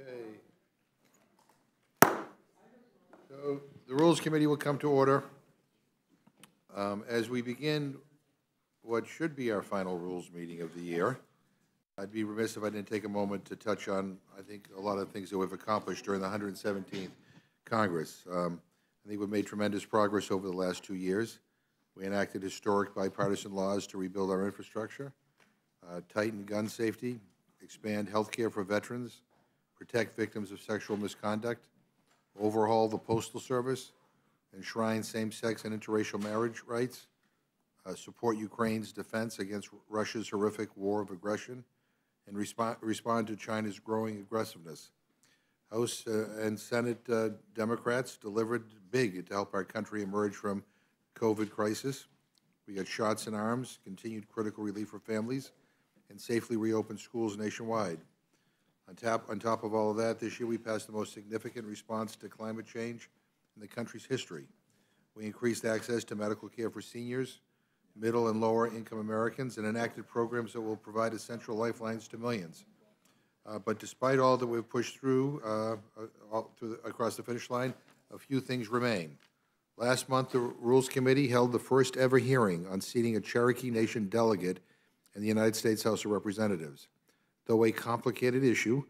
Okay. So the Rules Committee will come to order. Um, As we begin what should be our final Rules meeting of the year, I'd be remiss if I didn't take a moment to touch on, I think, a lot of things that we've accomplished during the 117th Congress. Um, I think we've made tremendous progress over the last two years. We enacted historic bipartisan laws to rebuild our infrastructure, uh, tighten gun safety, expand health care for veterans, protect victims of sexual misconduct, overhaul the postal service, enshrine same-sex and interracial marriage rights, uh, support Ukraine's defense against Russia's horrific war of aggression, and respond, respond to China's growing aggressiveness. House uh, and Senate uh, Democrats delivered big to help our country emerge from COVID crisis. We got shots in arms, continued critical relief for families, and safely reopened schools nationwide. On top, on top of all of that, this year we passed the most significant response to climate change in the country's history. We increased access to medical care for seniors, middle and lower income Americans, and enacted programs that will provide essential lifelines to millions. Uh, but despite all that we've pushed through, uh, uh, through the, across the finish line, a few things remain. Last month, the Rules Committee held the first ever hearing on seating a Cherokee Nation delegate in the United States House of Representatives. Though a complicated issue,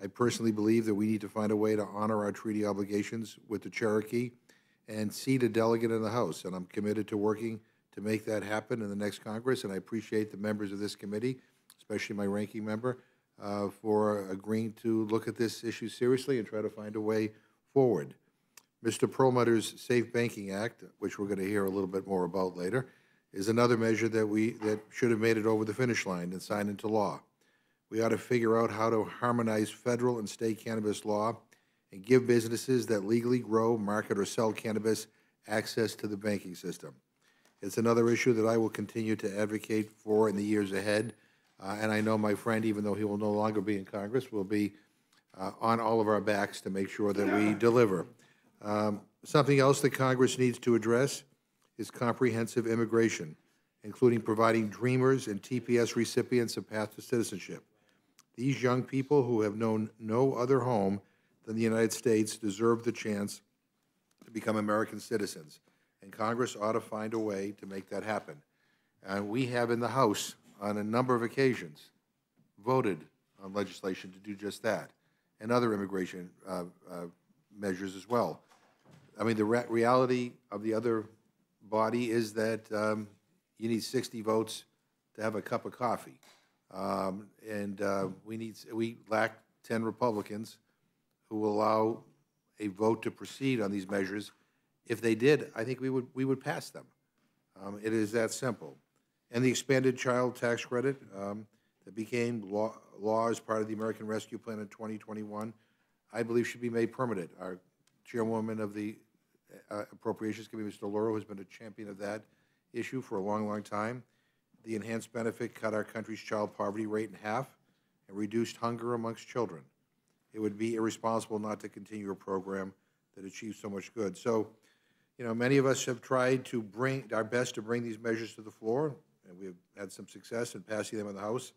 I personally believe that we need to find a way to honor our treaty obligations with the Cherokee and seat a delegate in the House, and I'm committed to working to make that happen in the next Congress, and I appreciate the members of this committee, especially my ranking member, uh, for agreeing to look at this issue seriously and try to find a way forward. Mr. Perlmutter's Safe Banking Act, which we're going to hear a little bit more about later, is another measure that we, that should have made it over the finish line and signed into law. We ought to figure out how to harmonize federal and state cannabis law and give businesses that legally grow, market, or sell cannabis access to the banking system. It's another issue that I will continue to advocate for in the years ahead, uh, and I know my friend, even though he will no longer be in Congress, will be uh, on all of our backs to make sure that we deliver. Um, Something else that Congress needs to address is comprehensive immigration, including providing Dreamers and TPS recipients a path to citizenship. These young people who have known no other home than the United States deserve the chance to become American citizens, and Congress ought to find a way to make that happen. And we have in the House, on a number of occasions, voted on legislation to do just that, and other immigration uh, uh, measures as well. I mean, the re- reality of the other body is that um, you need 60 votes to have a cup of coffee. Um, And uh, we need, we lack 10 Republicans who will allow a vote to proceed on these measures. If they did, I think we would, we would pass them. Um, It is that simple. And the expanded child tax credit um, that became law, law as part of the American Rescue Plan in 2021, I believe should be made permanent. Our chairwoman of the uh, Appropriations Committee, Mr. DeLauro, has been a champion of that issue for a long, long time. The enhanced benefit cut our country's child poverty rate in half and reduced hunger amongst children. It would be irresponsible not to continue a program that achieves so much good. So, you know, many of us have tried to bring our best to bring these measures to the floor, and we've had some success in passing them in the House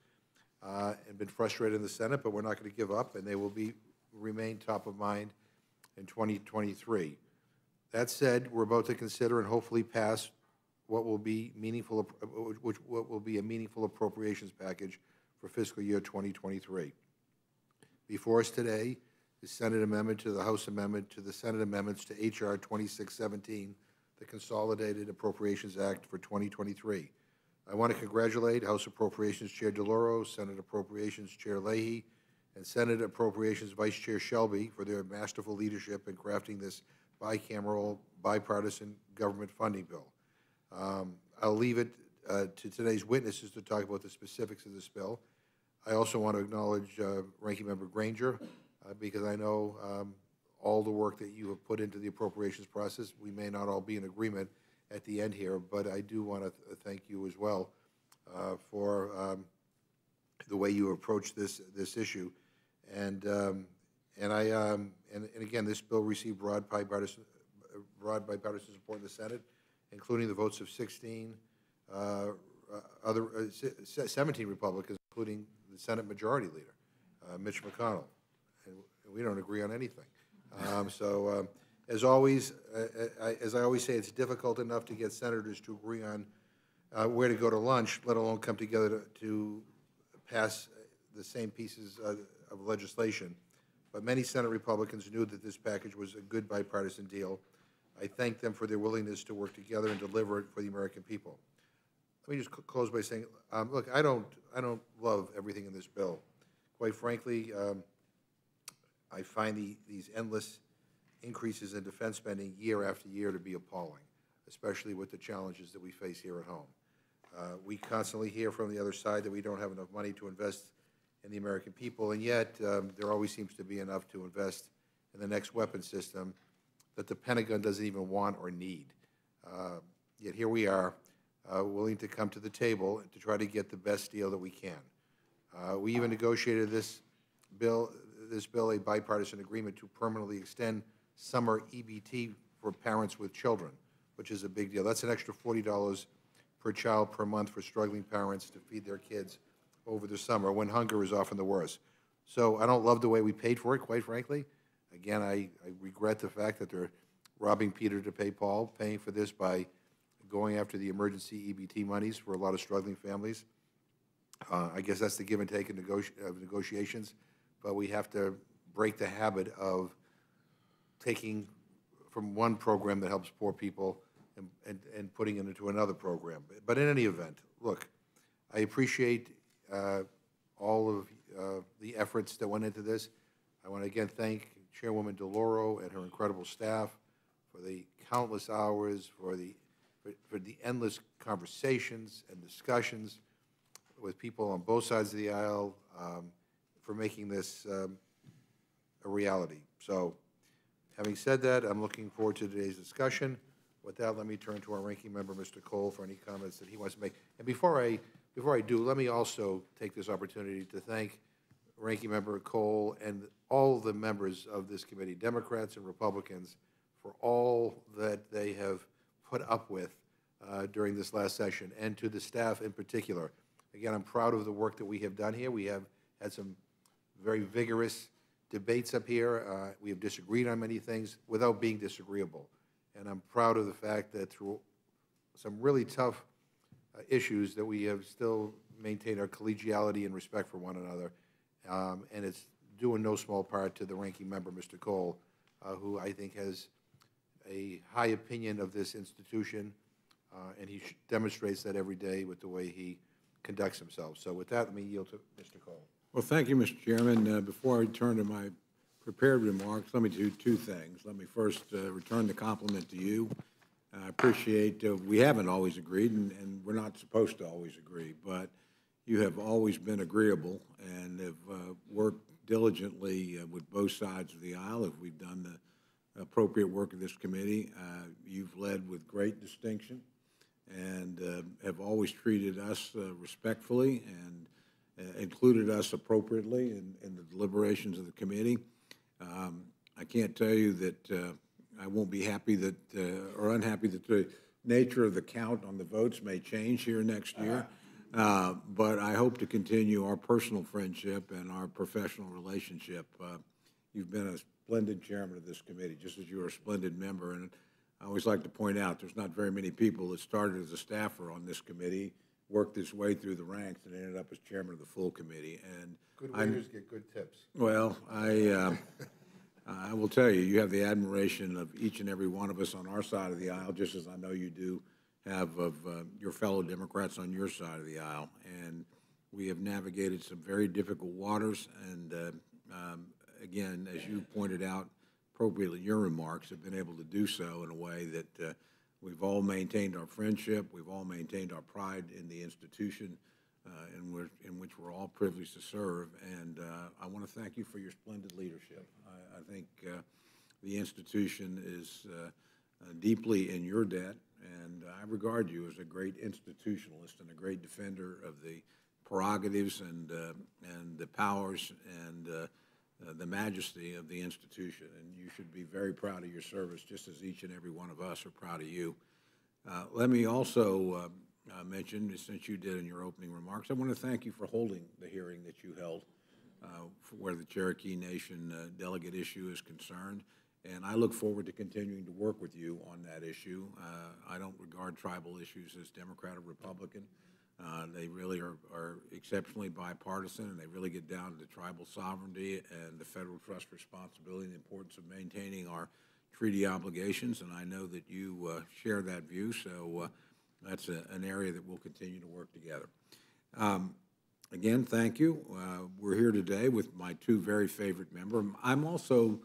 uh, and been frustrated in the Senate, but we're not going to give up, and they will be remain top of mind in 2023. That said, we're about to consider and hopefully pass what will be meaningful, uh, which, what will be a meaningful appropriations package for fiscal year 2023. Before us today is Senate amendment to the House amendment to the Senate amendments to H.R. 2617, the Consolidated Appropriations Act for 2023. I want to congratulate House Appropriations Chair DeLauro, Senate Appropriations Chair Leahy, and Senate Appropriations Vice Chair Shelby for their masterful leadership in crafting this bicameral, bipartisan government funding bill. Um, I'll leave it uh, to today's witnesses to talk about the specifics of this bill. I also want to acknowledge uh, Ranking Member Granger uh, because I know um, all the work that you have put into the appropriations process. We may not all be in agreement at the end here, but I do want to th thank you as well uh, for um, the way you approach this this issue. And um, and I um, and, and again, this bill received broad bipartisan broad bipartisan support in the Senate including the votes of 16 uh, other, uh, 17 Republicans, including the Senate Majority Leader, uh, Mitch McConnell. And, we don't agree on anything. Um, So, um, as always, uh, uh, I- as I always say, it's difficult enough to get senators to agree on where to go to lunch, let alone come together to- to pass the same pieces uh, of legislation. But many Senate Republicans knew that this package was a good bipartisan deal. I thank them for their willingness to work together and deliver it for the American people. Let me just cl- close by saying, um, look, I don't, I don't love everything in this bill. Quite frankly, um, I find the, these endless increases in defense spending year after year to be appalling, especially with the challenges that we face here at home. Uh, We constantly hear from the other side that we don't have enough money to invest in the American people, and yet um, there always seems to be enough to invest in the next weapon system that the Pentagon doesn't even want or need. Uh, Yet here we are, uh, willing to come to the table to try to get the best deal that we can. Uh, We even negotiated this bill, this bill, a bipartisan agreement to permanently extend summer EBT for parents with children, which is a big deal. That's an extra forty dollars per child per month for struggling parents to feed their kids over the summer, when hunger is often the worst. So I don't love the way we paid for it, quite frankly. Again, I, I regret the fact that they're robbing Peter to pay Paul, paying for this by going after the emergency EBT monies for a lot of struggling families. Uh, I guess that's the give and take of negotiations, but we have to break the habit of taking from one program that helps poor people and, and, and putting it into another program. But in any event, look, I appreciate uh, all of uh, the efforts that went into this. I want to again thank Chairwoman DeLauro and her incredible staff for the countless hours, for the, for- for the endless conversations and discussions with people on both sides of the aisle, um, for making this um, a reality. So, having said that, I'm looking forward to today's discussion. With that, let me turn to our ranking member, Mr. Cole, for any comments that he wants to make. And before I, before I do, let me also take this opportunity to thank Ranking Member Cole and all the members of this committee, Democrats and Republicans, for all that they have put up with uh, during this last session, and to the staff in particular. Again, I'm proud of the work that we have done here. We have had some very vigorous debates up here. Uh, We have disagreed on many things without being disagreeable. And I'm proud of the fact that through some really tough uh, issues, that we have still maintained our collegiality and respect for one another. Um, And it's due in no small part to the ranking member, Mr. Cole, uh, who I think has a high opinion of this institution, uh, and he demonstrates that every day with the way he conducts himself. So with that, let me yield to Mr. Cole. Well, thank you, Mr. Chairman. Uh, Before I turn to my prepared remarks, let me do two things. Let me first uh, return the compliment to you. I appreciate, uh, we haven't always agreed, and and we're not supposed to always agree, but you have always been agreeable and have uh, worked diligently uh, with both sides of the aisle. If we've done the appropriate work of this committee, uh, you've led with great distinction and uh, have always treated us uh, respectfully and included us appropriately in, in the deliberations of the committee. Um, I can't tell you that I won't be happy that, or unhappy that the nature of the count on the votes may change here next year. Uh, But I hope to continue our personal friendship and our professional relationship. Uh, You've been a splendid chairman of this committee, just as you are a splendid member. And I always like to point out, there's not very many people that started as a staffer on this committee, worked his way through the ranks, and ended up as chairman of the full committee. And Good I'm- get good tips. well, I, uh, I will tell you, you have the admiration of each and every one of us on our side of the aisle, just as I know you do have of uh, your fellow Democrats on your side of the aisle. And we have navigated some very difficult waters, and uh, um, again, as you pointed out appropriately your remarks, have been able to do so in a way that uh, we've all maintained our friendship, we've all maintained our pride in the institution, uh, in which, in which we're all privileged to serve. And uh, I want to thank you for your splendid leadership. I, I think uh, the institution is uh, deeply in your debt, and I regard you as a great institutionalist and a great defender of the prerogatives and, uh, and the powers and uh, uh, the majesty of the institution. And you should be very proud of your service, just as each and every one of us are proud of you. Uh, Let me also mention, since you did in your opening remarks, I want to thank you for holding the hearing that you held for where the Cherokee Nation delegate issue is concerned. And I look forward to continuing to work with you on that issue. Uh, I don't regard tribal issues as Democrat or Republican. Uh, They really are are exceptionally bipartisan, and they really get down to tribal sovereignty and the federal trust responsibility and the importance of maintaining our treaty obligations, and I know that you uh, share that view, so uh, that's a- an area that we'll continue to work together. Um, Again, thank you. Uh, We're here today with my two very favorite members. I'm also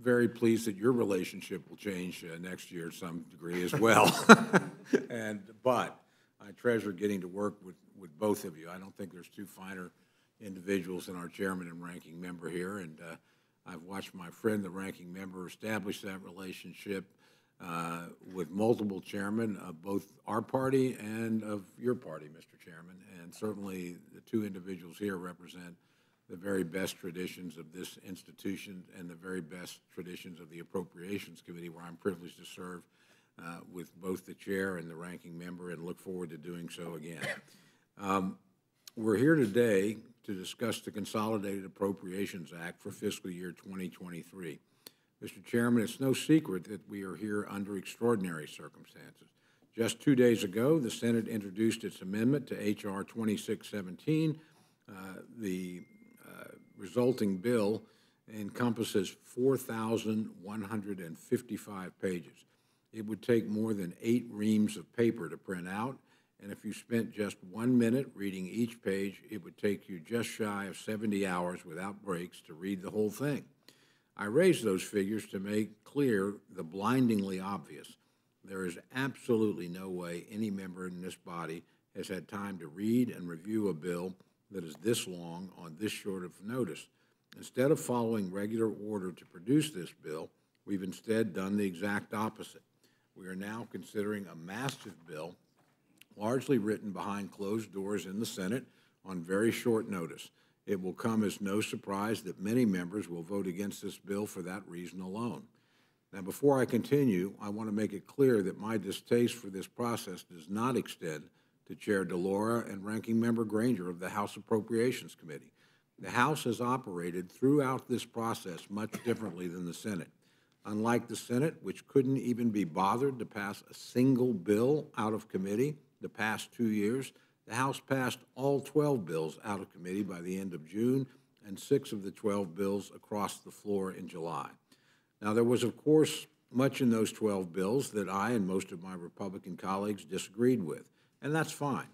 very pleased that your relationship will change uh, next year to some degree as well. And, but I treasure getting to work with, with both of you. I don't think there's two finer individuals than our chairman and ranking member here, and uh, I've watched my friend, the ranking member, establish that relationship uh, with multiple chairmen of both our party and of your party, Mr. Chairman. And certainly, the two individuals here represent the very best traditions of this institution and the very best traditions of the Appropriations Committee, where I'm privileged to serve uh, with both the chair and the ranking member, and look forward to doing so again. Um, We're here today to discuss the Consolidated Appropriations Act for fiscal year 2023. Mr. Chairman, it's no secret that we are here under extraordinary circumstances. Just two days ago, the Senate introduced its amendment to H.R. 2617. Uh, The resulting bill encompasses 4,155 pages. It would take more than eight reams of paper to print out, and if you spent just one minute reading each page, it would take you just shy of 70 hours without breaks to read the whole thing. I raise those figures to make clear the blindingly obvious. There is absolutely no way any member in this body has had time to read and review a bill that is this long on this short of notice. Instead of following regular order to produce this bill, we've instead done the exact opposite. We are now considering a massive bill, largely written behind closed doors in the Senate on very short notice. It will come as no surprise that many members will vote against this bill for that reason alone. Now, before I continue, I want to make it clear that my distaste for this process does not extend to Chair DeLauro and Ranking Member Granger of the House Appropriations Committee. The House has operated throughout this process much differently than the Senate. Unlike the Senate, which couldn't even be bothered to pass a single bill out of committee the past two years, the House passed all 12 bills out of committee by the end of June and six of the 12 bills across the floor in July. Now, there was, of course, much in those 12 bills that I and most of my Republican colleagues disagreed with, and that's fine.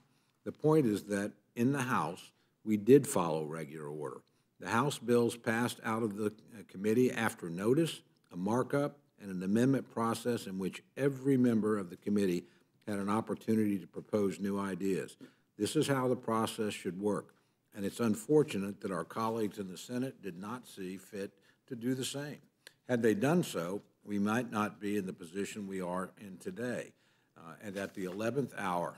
The point is that in the House, we did follow regular order. The House bills passed out of the uh, committee after notice, a markup, and an amendment process in which every member of the committee had an opportunity to propose new ideas. This is how the process should work, and it's unfortunate that our colleagues in the Senate did not see fit to do the same. Had they done so, we might not be in the position we are in today. Uh, and at the 11th hour,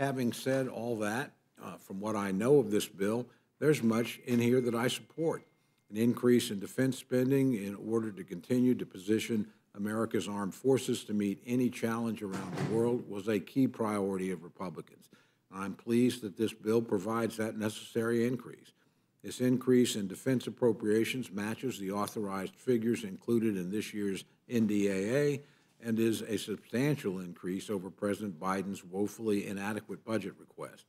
having said all that, uh, from what I know of this bill, there's much in here that I support. An increase in defense spending in order to continue to position America's armed forces to meet any challenge around the world was a key priority of Republicans. I'm pleased that this bill provides that necessary increase. This increase in defense appropriations matches the authorized figures included in this year's NDAA and is a substantial increase over President Biden's woefully inadequate budget request.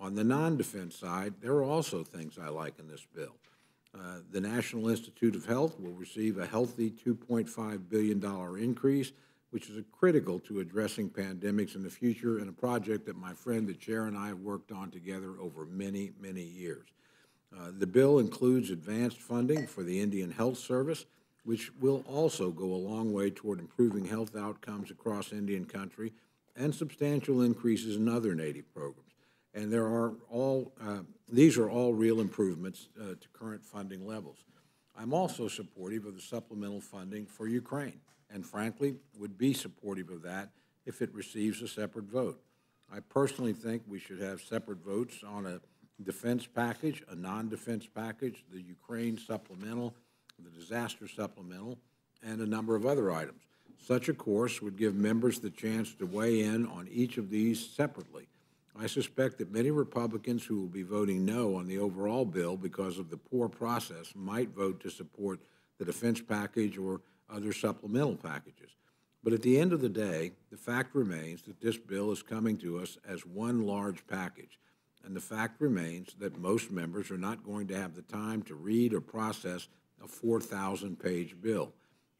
On the non-defense side, there are also things I like in this bill. Uh, The National Institute of Health will receive a healthy $2.5 billion increase, which is critical to addressing pandemics in the future and a project that my friend, the chair, and I have worked on together over many, many years. Uh, The bill includes advanced funding for the Indian Health Service, which will also go a long way toward improving health outcomes across Indian country, and substantial increases in other Native programs. And there are all, uh, these are all real improvements uh, to current funding levels. I'm also supportive of the supplemental funding for Ukraine, and frankly, would be supportive of that if it receives a separate vote. I personally think we should have separate votes on a defense package, a non-defense package, the Ukraine supplemental, the disaster supplemental, and a number of other items. Such a course would give members the chance to weigh in on each of these separately. I suspect that many Republicans who will be voting no on the overall bill because of the poor process might vote to support the defense package or other supplemental packages. But at the end of the day, the fact remains that this bill is coming to us as one large package. And the fact remains that most members are not going to have the time to read or process a 4,000-page bill.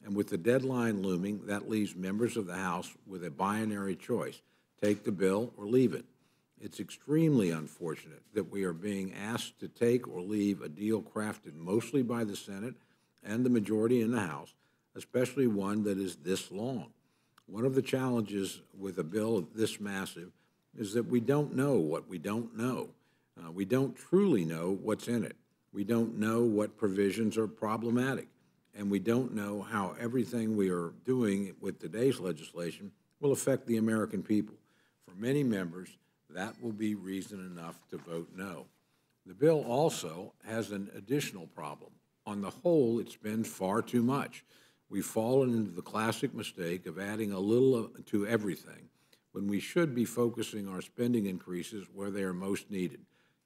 And with the deadline looming, that leaves members of the House with a binary choice, take the bill or leave it. It's extremely unfortunate that we are being asked to take or leave a deal crafted mostly by the Senate and the majority in the House, especially one that is this long. One of the challenges with a bill this massive is that we don't know what we don't know. Uh, we don't truly know what's in it. We don't know what provisions are problematic. And we don't know how everything we are doing with today's legislation will affect the American people. For many members, that will be reason enough to vote no. The bill also has an additional problem. On the whole, it spends far too much. We've fallen into the classic mistake of adding a little to everything when we should be focusing our spending increases where they are most needed.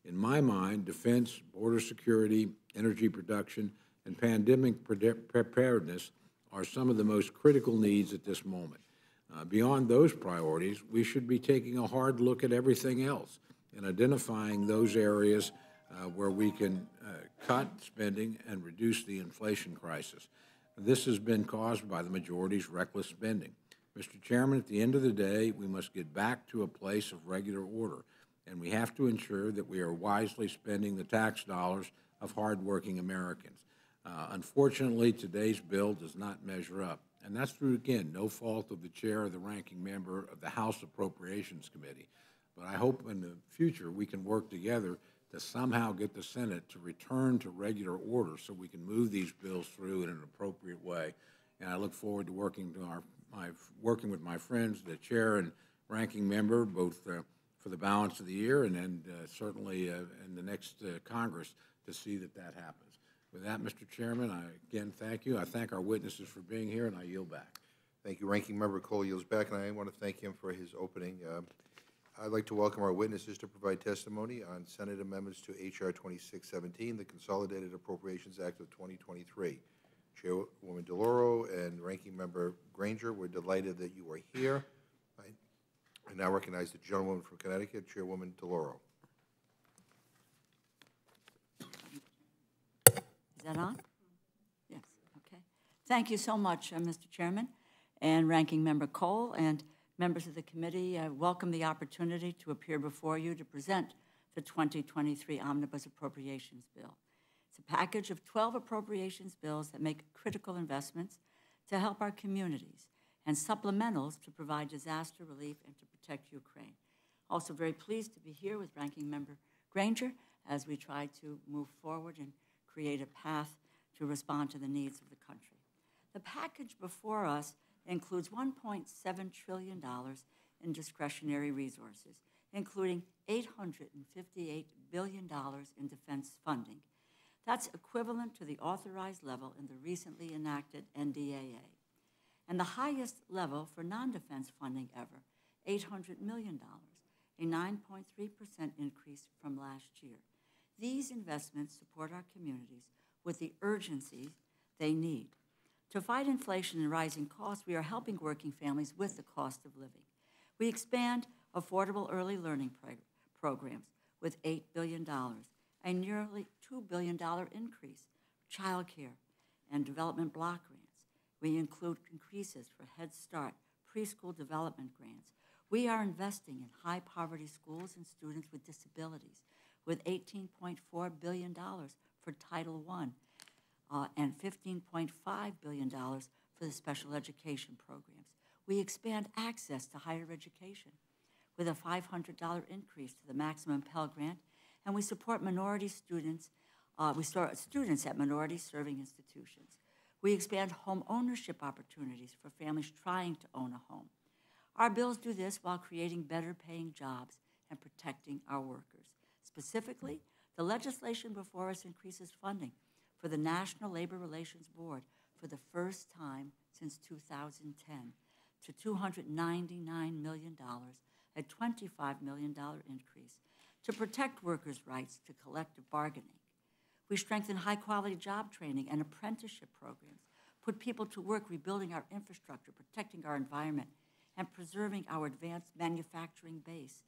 In my mind, defense, border security, energy production, and pandemic preparedness are some of the most critical needs at this moment. Uh, beyond those priorities, we should be taking a hard look at everything else and identifying those areas uh, where we can uh, cut spending and reduce the inflation crisis. This has been caused by the majority's reckless spending. Mr. Chairman, at the end of the day, we must get back to a place of regular order, and we have to ensure that we are wisely spending the tax dollars of hardworking Americans. Uh, unfortunately, today's bill does not measure up, and that's through, again, no fault of the chair or the ranking member of the House Appropriations Committee. But I hope in the future we can work together to somehow get the Senate to return to regular order so we can move these bills through in an appropriate way. And I look forward to working to our my working with my friends, the chair and ranking member, both uh, for the balance of the year and, and uh, certainly uh, in the next uh, Congress to see that that happens. With that, Mr. Chairman, I again thank you. I thank our witnesses for being here, and I yield back. Thank you. Ranking Member Cole yields back, and I want to thank him for his opening. Uh, I'd like to welcome our witnesses to provide testimony on Senate amendments to H.R. 2617, the Consolidated Appropriations Act of 2023. Chairwoman DeLauro and Ranking Member Granger, we're delighted that you are here. I now recognize the gentlewoman from Connecticut, Chairwoman DeLauro. Is that on? Yes, okay. Thank you so much, uh, Mr. Chairman and Ranking Member Cole, and members of the committee. I welcome the opportunity to appear before you to present the 2023 Omnibus Appropriations Bill. It's a package of 12 appropriations bills that make critical investments to help our communities and supplementals to provide disaster relief and to protect Ukraine. Also very pleased to be here with Ranking Member Granger as we try to move forward and create a path to respond to the needs of the country. The package before us includes $1.7 trillion in discretionary resources, including $858 billion in defense funding that's equivalent to the authorized level in the recently enacted NDAA, and the highest level for non-defense funding ever, $800 million, a 9.3% increase from last year. These investments support our communities with the urgency they need. To fight inflation and rising costs, we are helping working families with the cost of living. We expand affordable early learning programs with $8 billion a nearly $2 billion increase for child care and development block grants. We include increases for Head Start, preschool development grants. We are investing in high poverty schools and students with disabilities with $18.4 billion for Title I uh, and $15.5 billion for the special education programs. We expand access to higher education with a $500 increase to the maximum Pell Grant and we support minority students. Uh, we support students at minority serving institutions. We expand home ownership opportunities for families trying to own a home. Our bills do this while creating better paying jobs and protecting our workers. Specifically, the legislation before us increases funding for the National Labor Relations Board for the first time since 2010 to $299 million, a $25 million increase to protect workers' rights to collective bargaining. We strengthen high-quality job training and apprenticeship programs, put people to work rebuilding our infrastructure, protecting our environment, and preserving our advanced manufacturing base,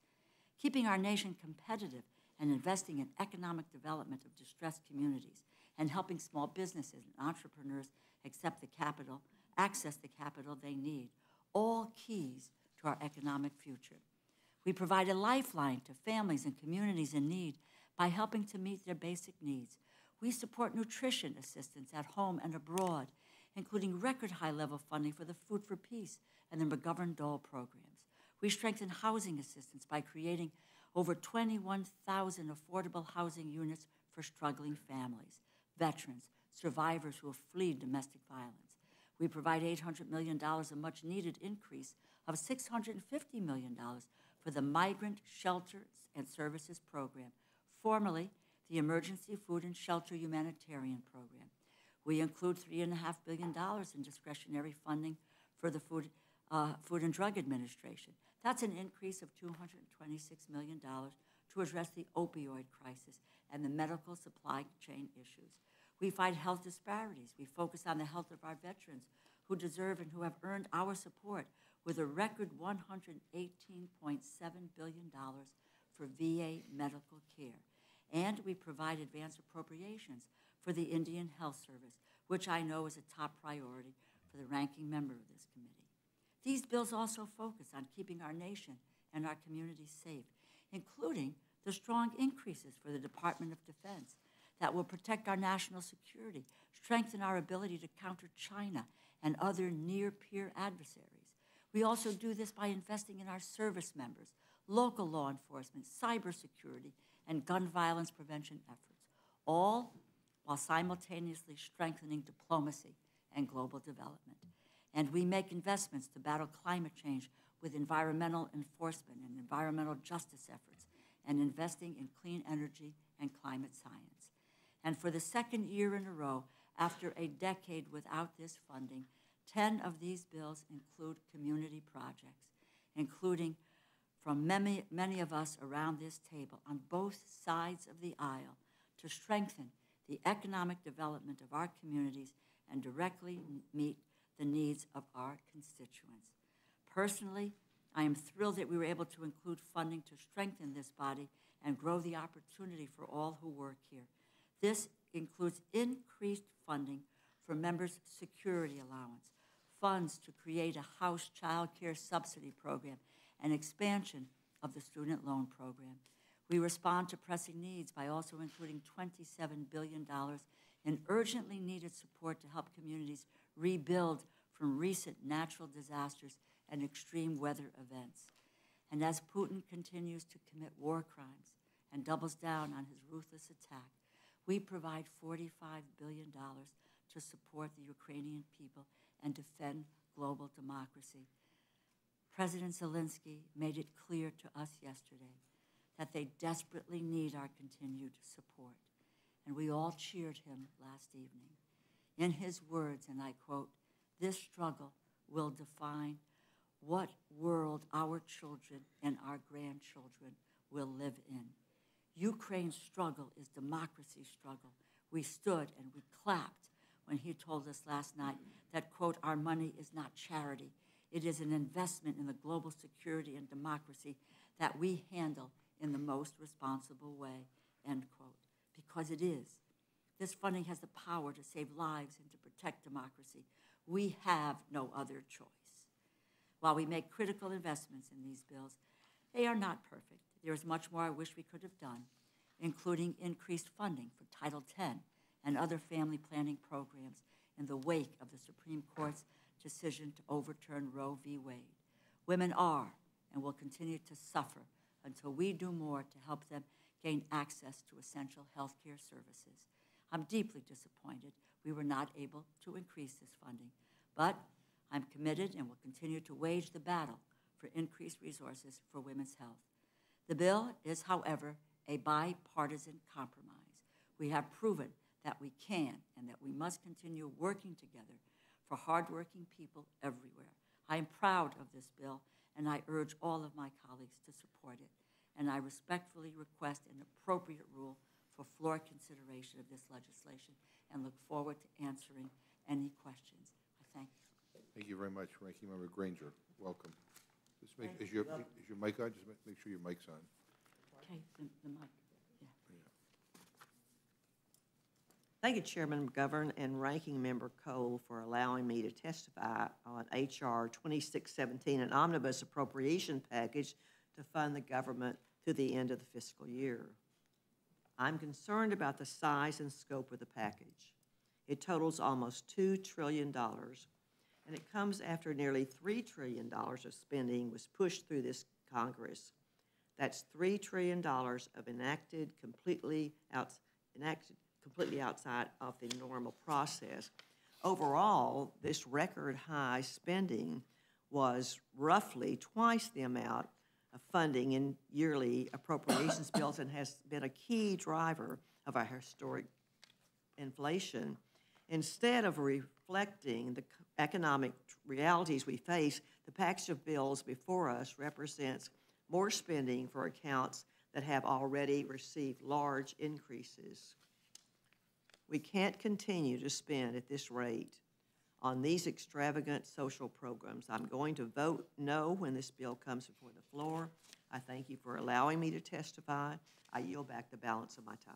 keeping our nation competitive and investing in economic development of distressed communities, and helping small businesses and entrepreneurs accept the capital, access the capital they need, all keys to our economic future. We provide a lifeline to families and communities in need by helping to meet their basic needs. We support nutrition assistance at home and abroad, including record high level funding for the Food for Peace and the McGovern Dole programs. We strengthen housing assistance by creating over 21,000 affordable housing units for struggling families, veterans, survivors who have fled domestic violence. We provide $800 million, a much needed increase of $650 million for the Migrant Shelters and Services Program, formerly the Emergency Food and Shelter Humanitarian Program. We include $3.5 billion in discretionary funding for the Food, uh, Food and Drug Administration. That's an increase of $226 million to address the opioid crisis and the medical supply chain issues. We fight health disparities. We focus on the health of our veterans who deserve and who have earned our support with a record $118.7 billion for VA medical care. And we provide advance appropriations for the Indian Health Service, which I know is a top priority for the ranking member of this committee. These bills also focus on keeping our nation and our communities safe, including the strong increases for the Department of Defense that will protect our national security, strengthen our ability to counter China and other near peer adversaries. We also do this by investing in our service members, local law enforcement, cybersecurity, and gun violence prevention efforts, all while simultaneously strengthening diplomacy and global development. And we make investments to battle climate change with environmental enforcement and environmental justice efforts, and investing in clean energy and climate science. And for the second year in a row, after a decade without this funding, 10 of these bills include community projects, including from many, many of us around this table on both sides of the aisle to strengthen the economic development of our communities and directly meet the needs of our constituents. Personally, I am thrilled that we were able to include funding to strengthen this body and grow the opportunity for all who work here. This includes increased funding for members' security allowance, funds to create a house child care subsidy program, and expansion of the student loan program. We respond to pressing needs by also including $27 billion in urgently needed support to help communities rebuild from recent natural disasters and extreme weather events. And as Putin continues to commit war crimes and doubles down on his ruthless attack, we provide $45 billion to support the Ukrainian people and defend global democracy. President Zelensky made it clear to us yesterday that they desperately need our continued support, and we all cheered him last evening. In his words, and I quote, this struggle will define what world our children and our grandchildren will live in. Ukraine's struggle is democracy's struggle. We stood and we clapped when he told us last night that, quote, our money is not charity. It is an investment in the global security and democracy that we handle in the most responsible way, end quote. Because it is. This funding has the power to save lives and to protect democracy. We have no other choice. While we make critical investments in these bills, they are not perfect. There is much more I wish we could have done, including increased funding for Title X and other family planning programs in the wake of the Supreme Court's decision to overturn Roe v. Wade. Women are and will continue to suffer until we do more to help them gain access to essential health care services. I'm deeply disappointed we were not able to increase this funding, but I'm committed and will continue to wage the battle for increased resources for women's health. The bill is, however, a bipartisan compromise. We have proven that we can and that we must continue working together for hardworking people everywhere. I am proud of this bill and I urge all of my colleagues to support it. And I respectfully request an appropriate rule for floor consideration of this legislation and look forward to answering any questions. I thank you. Thank you very much, Ranking Member Granger. Welcome. Just make, is your, is your mic on? Just make- make sure your mic's on. Okay, the, the mic, yeah. Thank you, Chairman McGovern and Ranking Member Cole, for allowing me to testify on H.R. 2617, an omnibus appropriation package to fund the government through the end of the fiscal year. I'm concerned about the size and scope of the package. It totals almost $2 trillion, and it comes after nearly $3 trillion of spending was pushed through this Congress. That's $3 trillion of enacted, completely out, enacted completely outside of the normal process. Overall, this record-high spending was roughly twice the amount of funding in yearly appropriations bills and has been a key driver of our historic inflation. Instead of reflecting the economic realities we face, the package of bills before us represents more spending for accounts that have already received large increases. We can't continue to spend at this rate on these extravagant social programs. I'm going to vote no when this bill comes before the floor. I thank you for allowing me to testify. I yield back the balance of my time.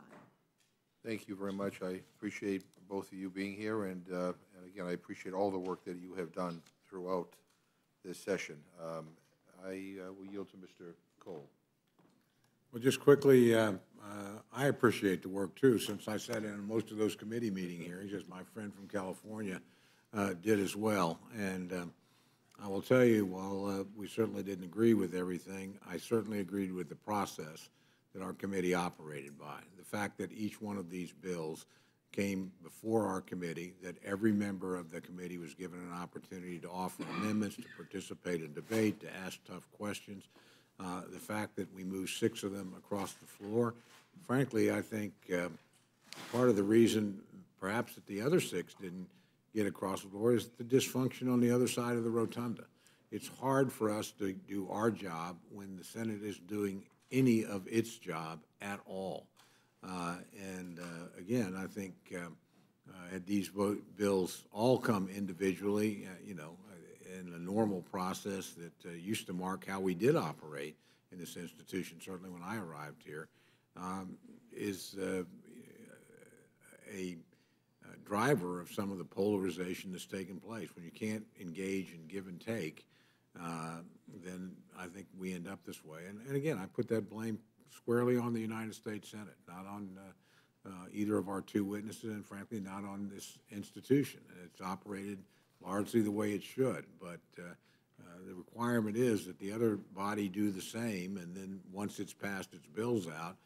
Thank you very much. I appreciate both of you being here, and, uh, and again, I appreciate all the work that you have done throughout this session. Um, I uh, will yield to Mr. Cole. Well, just quickly, uh, uh, I appreciate the work too, since I sat in most of those committee meeting hearings, as my friend from California uh, did as well. And um, I will tell you, while uh, we certainly didn't agree with everything, I certainly agreed with the process that our committee operated by. The fact that each one of these bills came before our committee, that every member of the committee was given an opportunity to offer amendments, to participate in debate, to ask tough questions. Uh, The fact that we moved six of them across the floor, frankly, I think uh, part of the reason perhaps that the other six didn't get across the floor is the dysfunction on the other side of the rotunda. It's hard for us to do our job when the Senate is doing any of its job at all. Uh, And uh, again, I think um, uh, had these vote bills all come individually, uh, you know, in a normal process that uh, used to mark how we did operate in this institution, certainly when I arrived here, um, is uh, a uh, driver of some of the polarization that's taken place. When you can't engage in give and take, uh, then I think we end up this way. And, and again, I put that blame squarely on the United States Senate, not on uh, uh, either of our two witnesses, and frankly, not on this institution. It's operated largely the way it should, but uh, uh, the requirement is that the other body do the same, and then once it's passed its bills out,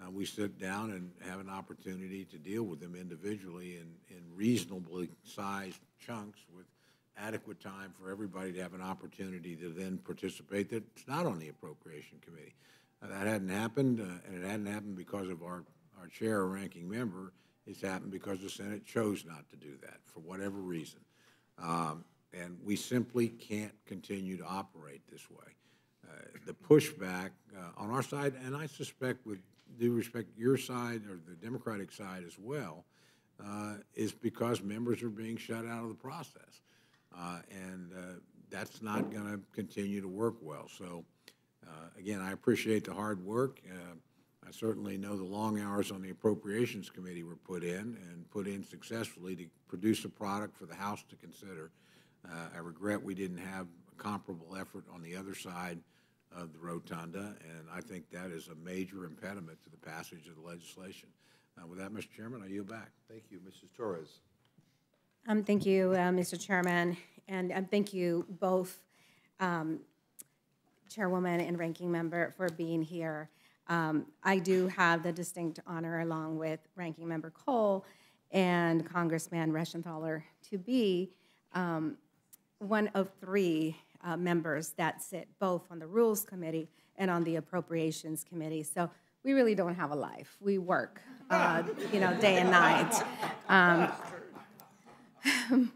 uh, we sit down and have an opportunity to deal with them individually in, in reasonably sized chunks with adequate time for everybody to have an opportunity to then participate that's not on the appropriation committee. Uh, that hadn't happened, uh, and it hadn't happened because of our, our chair or ranking member. It's happened because the Senate chose not to do that for whatever reason. Um, and we simply can't continue to operate this way. Uh, the pushback uh, on our side, and I suspect with due respect, your side or the Democratic side as well, uh, is because members are being shut out of the process. Uh, and uh, that's not going to continue to work well. So, uh, again, I appreciate the hard work. I certainly know the long hours on the Appropriations Committee were put in and put in successfully to produce a product for the House to consider. Uh, I regret we didn't have a comparable effort on the other side of the rotunda, and I think that is a major impediment to the passage of the legislation. Uh, With that, Mr. Chairman, I yield back. Thank you, Mrs. Torres. Um, Thank you, uh, Mr. Chairman, and um, thank you both, um, Chairwoman and Ranking Member, for being here. Um, I do have the distinct honor, along with Ranking Member Cole and Congressman Reschenthaler, to be um, one of three uh, members that sit both on the Rules Committee and on the Appropriations Committee. So we really don't have a life. We work, uh, you know, day and night. Um,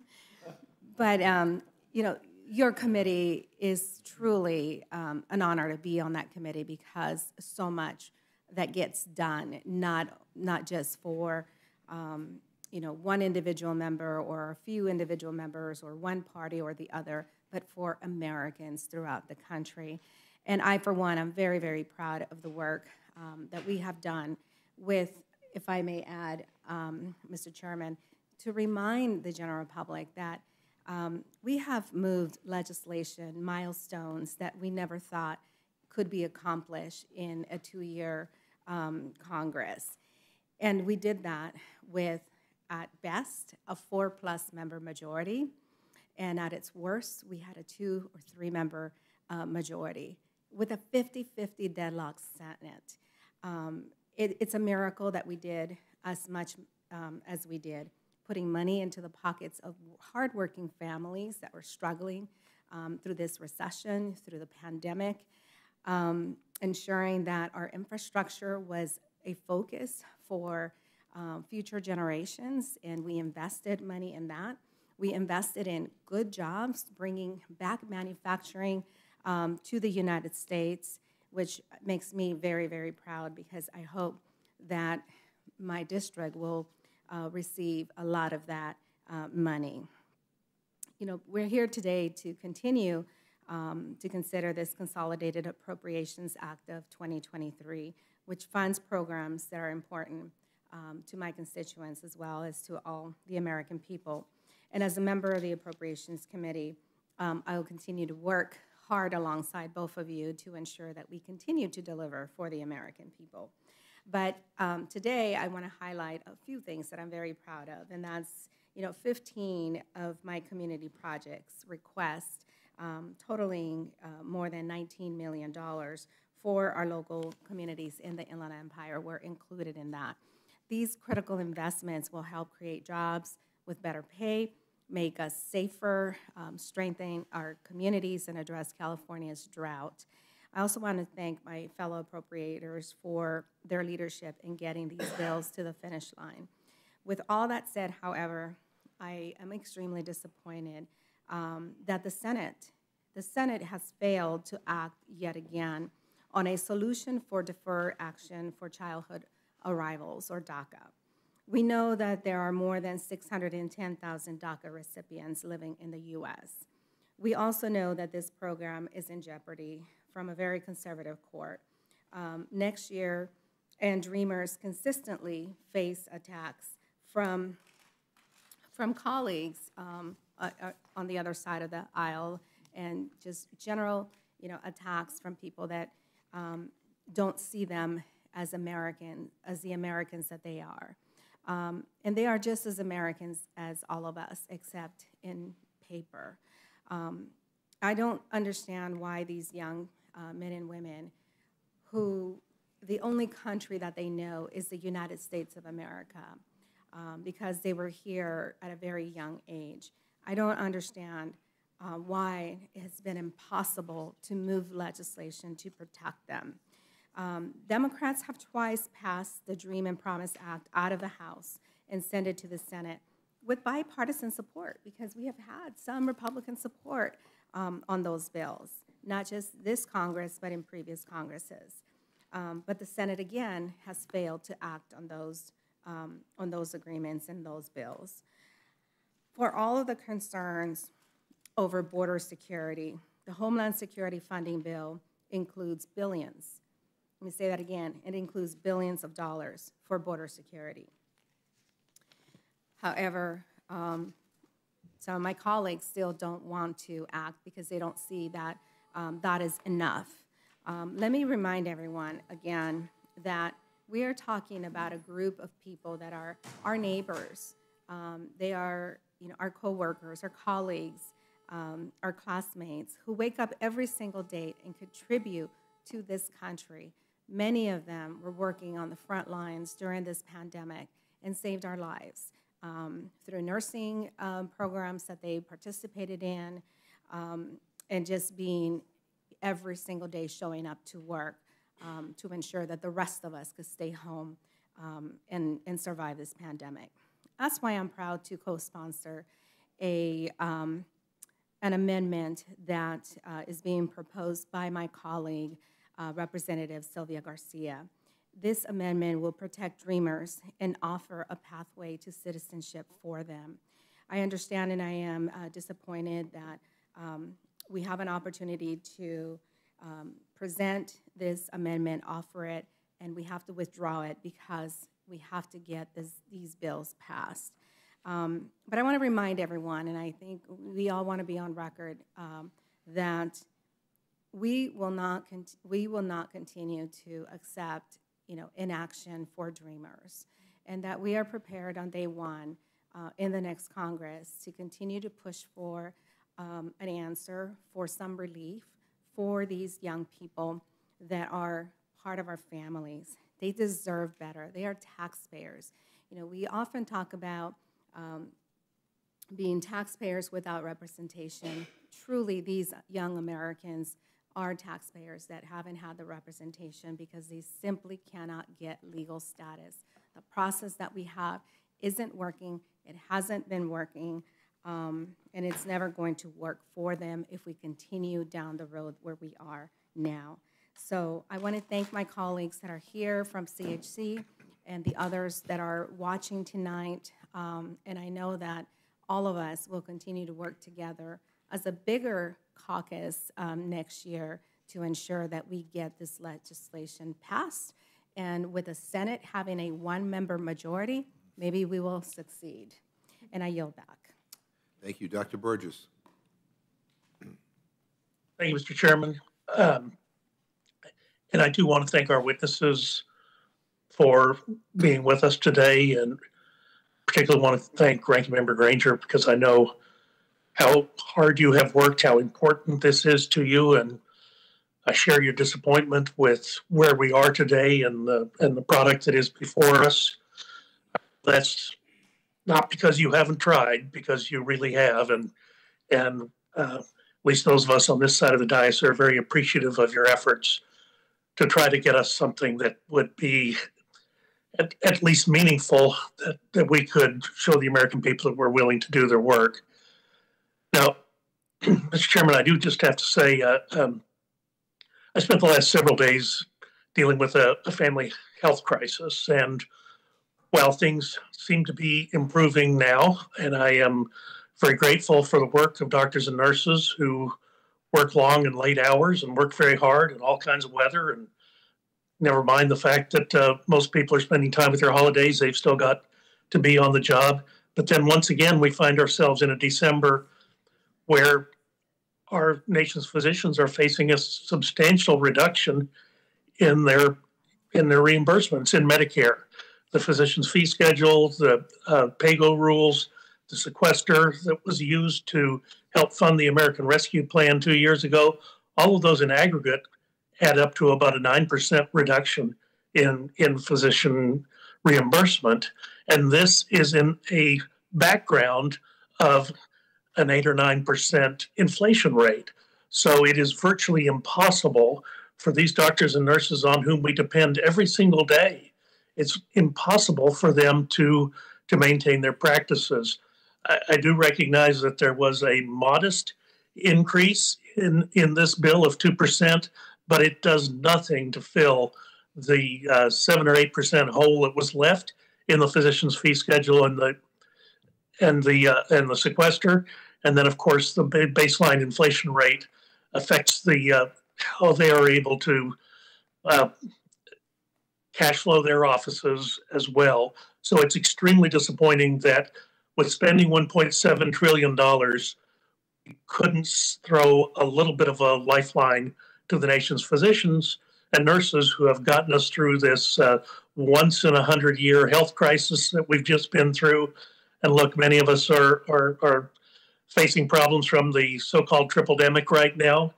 but um, you know, your committee is truly um, an honor to be on that committee because so much that gets done, not, not just for, um, you know, one individual member or a few individual members or one party or the other, but for Americans throughout the country. And I, for one, am very, very proud of the work um, that we have done with, if I may add, um, Mr. Chairman, to remind the general public that um, we have moved legislation, milestones that we never thought could be accomplished in a two-year um, Congress. And we did that with, at best, a four-plus member majority, and at its worst, we had a two or three-member uh, majority with a 50-50 deadlock Senate. Um, it, it's a miracle that we did as much um, as we did, putting money into the pockets of hardworking families that were struggling um, through this recession, through the pandemic, um, ensuring that our infrastructure was a focus for um, future generations, and we invested money in that. We invested in good jobs, bringing back manufacturing um, to the United States, which makes me very, very proud because I hope that my district will uh, receive a lot of that uh, money. You know, we're here today to continue um, to consider this Consolidated Appropriations Act of 2023, which funds programs that are important um, to my constituents as well as to all the American people. And as a member of the Appropriations Committee, um, I will continue to work hard alongside both of you to ensure that we continue to deliver for the American people. But um, today, I want to highlight a few things that I'm very proud of, and that's you know 15 of my community projects requests um, totaling uh, more than $19 million for our local communities in the Inland Empire were included in that. These critical investments will help create jobs with better pay, make us safer, um, strengthen our communities, and address California's drought. I also want to thank my fellow appropriators for their leadership in getting these bills to the finish line. With all that said, however, I am extremely disappointed um, that the Senate, the Senate has failed to act yet again on a solution for deferred action for childhood arrivals, or DACA. We know that there are more than 610,000 DACA recipients living in the U.S. We also know that this program is in jeopardy from a very conservative court. Um, next year, and Dreamers consistently face attacks from, from colleagues um, uh, uh, on the other side of the aisle and just general you know, attacks from people that um, don't see them as American, as the Americans that they are. Um, and they are just as Americans as all of us, except in paper. Um, I don't understand why these young uh, men and women who the only country that they know is the United States of America um, because they were here at a very young age. I don't understand uh, why it has been impossible to move legislation to protect them. Um, Democrats have twice passed the Dream and Promise Act out of the House and sent it to the Senate with bipartisan support because we have had some Republican support um, on those bills, not just this Congress, but in previous Congresses. Um, but the Senate, again, has failed to act on those, um, on those agreements and those bills. For all of the concerns over border security, the Homeland Security Funding Bill includes billions let me say that again. It includes billions of dollars for border security. However, um, some of my colleagues still don't want to act because they don't see that um, that is enough. Um, let me remind everyone again that we are talking about a group of people that are our neighbors. Um, they are, you know, our coworkers, our colleagues, um, our classmates who wake up every single day and contribute to this country. Many of them were working on the front lines during this pandemic and saved our lives um, through nursing um, programs that they participated in um, and just being every single day showing up to work um, to ensure that the rest of us could stay home um, and, and survive this pandemic. That's why I'm proud to co-sponsor a, um, an amendment that uh, is being proposed by my colleague, uh, Representative Sylvia Garcia. This amendment will protect Dreamers and offer a pathway to citizenship for them. I understand and I am uh, disappointed that um, we have an opportunity to um, present this amendment, offer it, and we have to withdraw it because we have to get this, these bills passed. Um, but I want to remind everyone, and I think we all want to be on record, um, that we will not we will not continue to accept you know inaction for dreamers, and that we are prepared on day one uh, in the next Congress to continue to push for um, an answer for some relief for these young people that are part of our families. They deserve better. They are taxpayers. You know, we often talk about um, being taxpayers without representation. Truly, these young Americans are taxpayers that haven't had the representation because they simply cannot get legal status. The process that we have isn't working, it hasn't been working, um, and it's never going to work for them if we continue down the road where we are now. So I want to thank my colleagues that are here from CHC and the others that are watching tonight. Um, and I know that all of us will continue to work together as a bigger caucus um, next year to ensure that we get this legislation passed. And with the Senate having a one member majority, maybe we will succeed. And I yield back. Thank you. Dr. Burgess. Thank you, Mr. Chairman. Um, and I do want to thank our witnesses for being with us today and particularly want to thank Ranking Member Granger because I know how hard you have worked, how important this is to you, and I share your disappointment with where we are today and the and the product that is before us. That's not because you haven't tried, because you really have, and and uh, at least those of us on this side of the dais are very appreciative of your efforts to try to get us something that would be at, at least meaningful that, that we could show the American people that we're willing to do their work. Now, Mr. Chairman, I do just have to say, uh, um, I spent the last several days dealing with a, a, family health crisis, and while things seem to be improving now, and I am very grateful for the work of doctors and nurses who work long and late hours and work very hard in all kinds of weather. And never mind the fact that uh, most people are spending time with their holidays they've still got to be on the job. But then once again we find ourselves in a december where our nation's physicians are facing a substantial reduction in their in their reimbursements in medicare the physician's fee schedule the uh, pay-go rules the sequester that was used to help fund the american rescue plan two years ago all of those in aggregate add up to about a 9% reduction in, in physician reimbursement. And this is in a background of an 8 or 9% inflation rate. So it is virtually impossible for these doctors and nurses on whom we depend every single day. It's impossible for them to, to maintain their practices. I, I do recognize that there was a modest increase in, in this bill of 2%, but it does nothing to fill the uh, seven or eight percent hole that was left in the physician's fee schedule and the and the uh, and the sequester, and then of course the baseline inflation rate affects the uh, how they are able to uh, cash flow their offices as well. So it's extremely disappointing that with spending 1.7 trillion dollars, we couldn't throw a little bit of a lifeline to the nation's physicians and nurses who have gotten us through this uh, once in a hundred year health crisis that we've just been through. And look, many of us are, are, are facing problems from the so called triple demic right now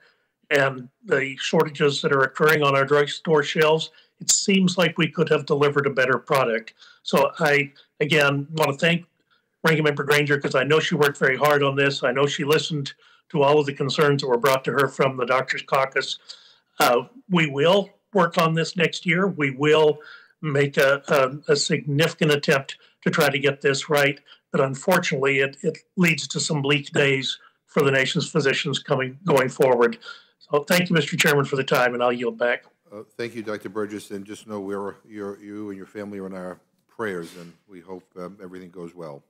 and the shortages that are occurring on our drugstore shelves. It seems like we could have delivered a better product. So I, again, want to thank Ranking Member Granger because I know she worked very hard on this. I know she listened to all of the concerns that were brought to her from the Doctors Caucus. Uh, we will work on this next year. We will make a, a, a, significant attempt to try to get this right. But unfortunately, it, it leads to some bleak days for the nation's physicians coming going forward. So thank you, Mr. Chairman, for the time, and I'll yield back. Uh, Thank you, Dr. Burgess, and just know we're, you and your family are in our prayers, and we hope um, everything goes well.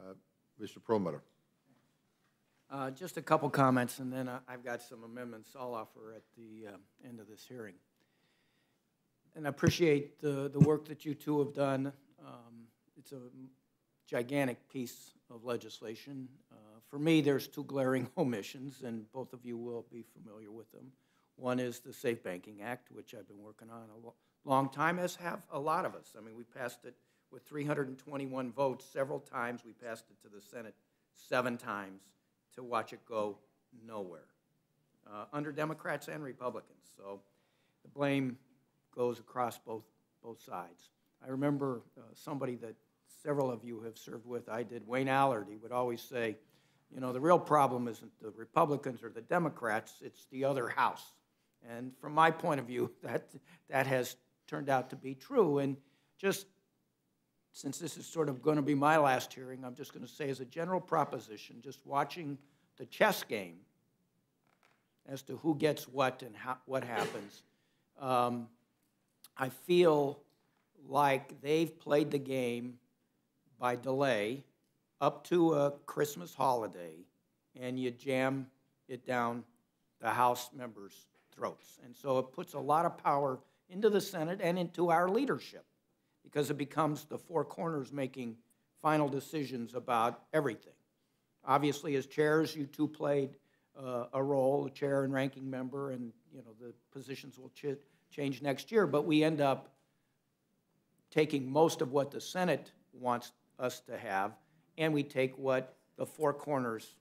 Uh, Mr. Perlmutter. Uh, Just a couple comments, and then I- I've got some amendments I'll offer at the uh, end of this hearing. And I appreciate the, the work that you two have done. Um, It's a gigantic piece of legislation. Uh, For me, there's two glaring omissions, and both of you will be familiar with them. One is the Safe Banking Act, which I've been working on a lo- long time, as have a lot of us. I mean, we passed it with 321 votes several times. We passed it to the Senate seven times to watch it go nowhere, uh, under Democrats and Republicans. So the blame goes across both, both sides. I remember uh, somebody that several of you have served with, I did, Wayne Allard, he would always say, you know, the real problem isn't the Republicans or the Democrats, it's the other house. And from my point of view, that, that has turned out to be true. And just since this is sort of going to be my last hearing, I'm just going to say as a general proposition, just watching the chess game as to who gets what and how, what happens, um, I feel like they've played the game by delay up to a Christmas holiday, and you jam it down the House members' throats. And so it puts a lot of power into the Senate and into our leadership because it becomes the four corners making final decisions about everything. Obviously, as chairs, you two played uh, a role, the chair and ranking member, and you know the positions will ch- change next year. But we end up taking most of what the Senate wants us to have, and we take what the four corners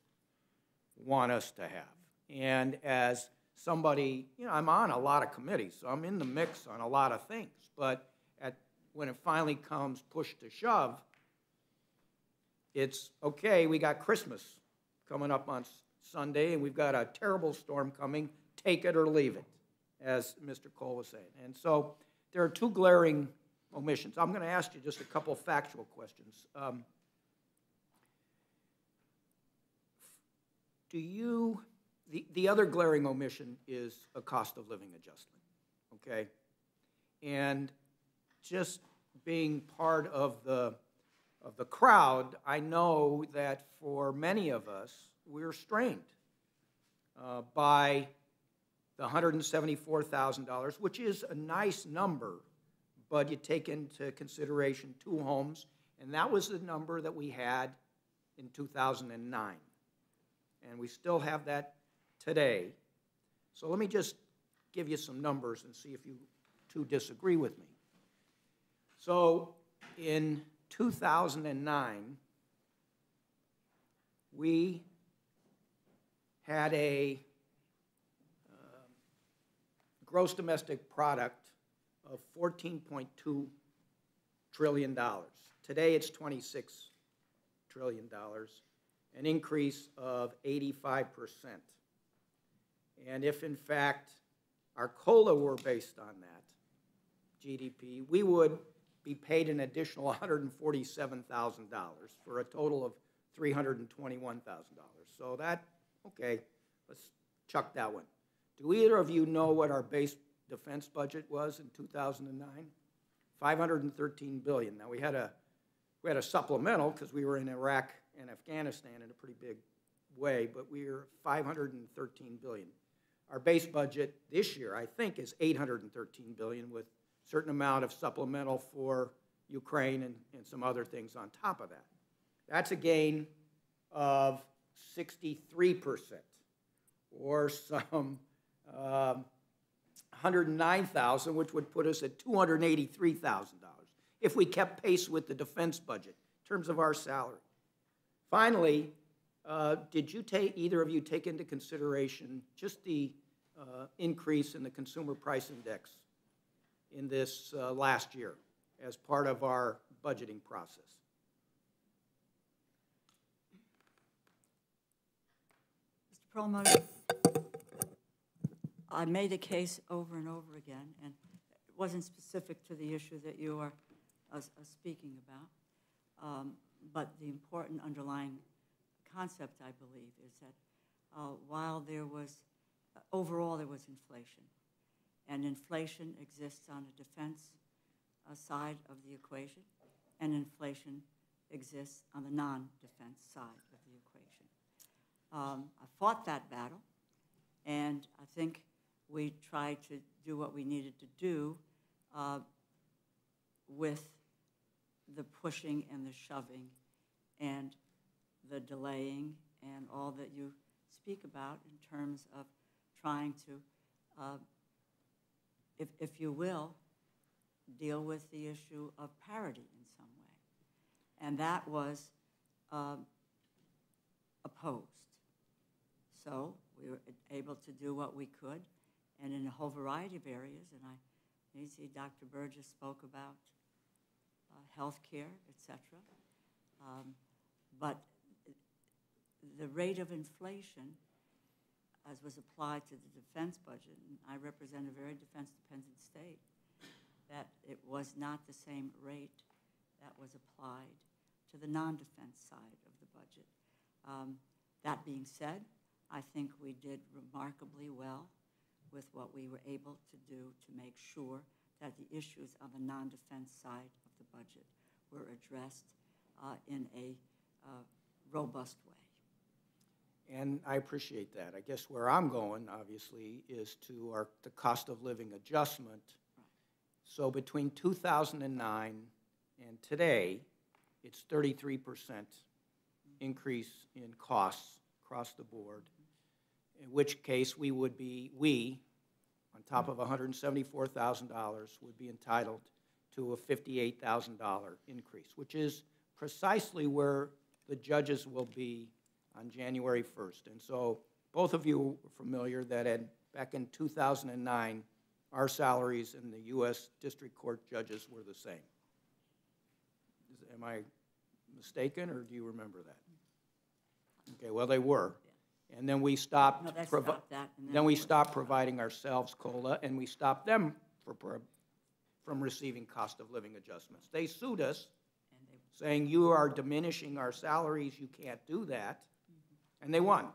want us to have. And as somebody, you know, I'm on a lot of committees, so I'm in the mix on a lot of things. But at, when it finally comes push to shove, it's okay, we got Christmas coming up on Sunday, and we've got a terrible storm coming, take it or leave it, as Mr. Cole was saying. And so there are two glaring omissions. I'm going to ask you just a couple factual questions. Um, do you, the, the other glaring omission is a cost of living adjustment, okay? And just being part of the, of the crowd, I know that for many of us, we're strained uh, by the $174,000, which is a nice number, but you take into consideration two homes, and that was the number that we had in 2009 and we still have that today. So let me just give you some numbers and see if you two disagree with me. So in 2009, we had a uh, gross domestic product of $14.2 trillion. Today, it's 26 trillion dollars an increase of 85%. And if in fact our COLA were based on that GDP, we would be paid an additional $147,000 for a total of $321,000. So that, okay, let's chuck that one. Do either of you know what our base defense budget was in 2009? 513 billion. Now we had a we had a supplemental because we were in Iraq and Afghanistan in a pretty big way, but we're 513 billion. Our base budget this year, I think, is 813 billion with a certain amount of supplemental for Ukraine and, and some other things on top of that. That's a gain of 63%, or some um 109,000, which would put us at $283,000 if we kept pace with the defense budget in terms of our salary. Finally, uh, did you take, either of you take into consideration just the uh, increase in the consumer price index in this uh, last year as part of our budgeting process? Mr. Perlmutter, I made a case over and over again, and it wasn't specific to the issue that you are uh, uh, speaking about. Um, But the important underlying concept, I believe, is that uh, while there was, overall, there was inflation. And inflation exists on the defense uh, side of the equation, and inflation exists on the non-defense side of the equation. Um, I fought that battle, and I think we tried to do what we needed to do uh, with the pushing and the shoving and the delaying and all that you speak about in terms of trying to, uh, if, if you will, deal with the issue of parity in some way. And that was um, opposed. So we were able to do what we could, and in a whole variety of areas. And I, you see, Dr. Burgess spoke about uh, health care, et cetera. Um, But the rate of inflation, as was applied to the defense budget, and I represent a very defense-dependent state, that it was not the same rate that was applied to the non-defense side of the budget. Um, That being said, I think we did remarkably well with what we were able to do to make sure that the issues on the non-defense side of the budget were addressed uh, in a uh, robust way. And I appreciate that. I guess where I'm going, obviously, is to our, the cost of living adjustment. So between 2009 and today, it's 33% increase in costs across the board, in which case we would be, we, on top of $174,000, would be entitled to a $58,000 increase, which is precisely where the judges will be on January 1st. And so both of you are familiar that back in 2009, our salaries and the U.S. District Court judges were the same. Is- Am I mistaken, or do you remember that? Okay, well, they were. And then we stopped. No, stopped that, and Then then- we stopped providing ourselves COLA, and we stopped them for, from receiving cost of living adjustments. They sued us, And they saying, you are diminishing our salaries, you can't do that. And they won.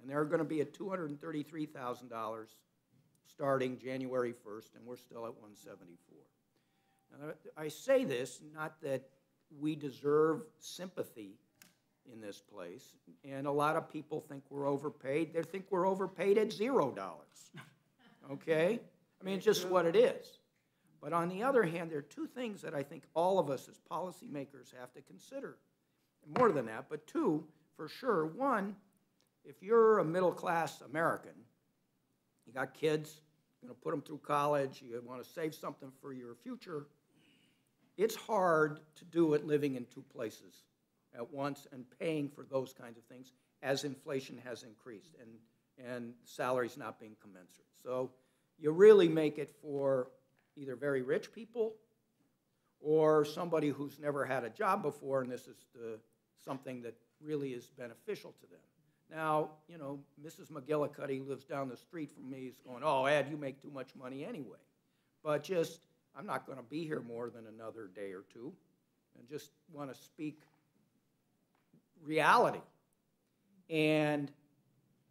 And they're gonna be at two hundred and thirty-three thousand dollars starting January first, and we're still at one seventy-four. Now, I say this, not that we deserve sympathy in this place, and a lot of people think we're overpaid. They think we're overpaid at zero dollars. Okay? I mean, it's just what it is. But on the other hand, there are two things that I think all of us as policymakers have to consider. More than that, but two, for sure. One, if you're a middle-class American, you got kids, you're gonna put them through college, you wanna save something for your future, it's hard to do it living in two places at once and paying for those kinds of things as inflation has increased and, and salaries not being commensurate. So you really make it for either very rich people or somebody who's never had a job before, and this is the, something that really is beneficial to them. Now, you know, Mrs. McGillicuddy lives down the street from me, is going, oh, Ed, you make too much money anyway. But just, I'm not gonna be here more than another day or two, and just wanna speak reality. And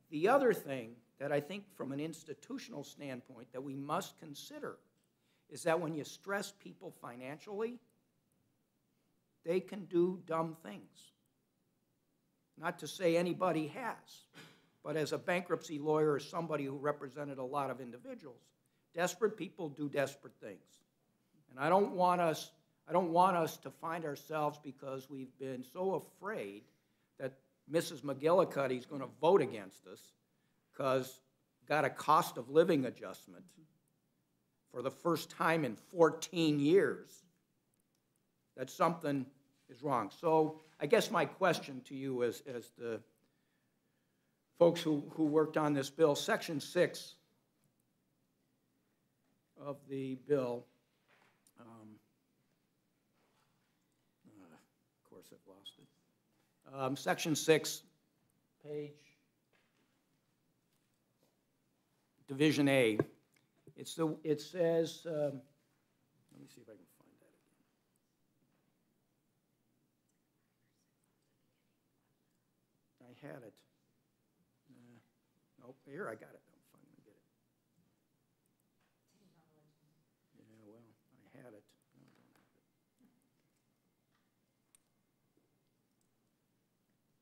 the other thing that I think from an institutional standpoint that we must consider is that when you stress people financially, they can do dumb things. Not to say anybody has, but as a bankruptcy lawyer, as somebody who represented a lot of individuals, desperate people do desperate things. And I don't want us, I don't want us to find ourselves because we've been so afraid that Mrs. McGillicuddy's going to vote against us because got a cost of living adjustment for the first time in 14 years, that something is wrong. So I guess my question to you as, as the folks who, who worked on this bill, Section 6 of the bill, um, uh, of course I've lost it. Um, Section 6, page, Division A, it's the, it says, um, let me see if I can find that again. I had it. Uh, Oh, here, I got it. I'm finally get it. Yeah, well, I had it. No, I don't have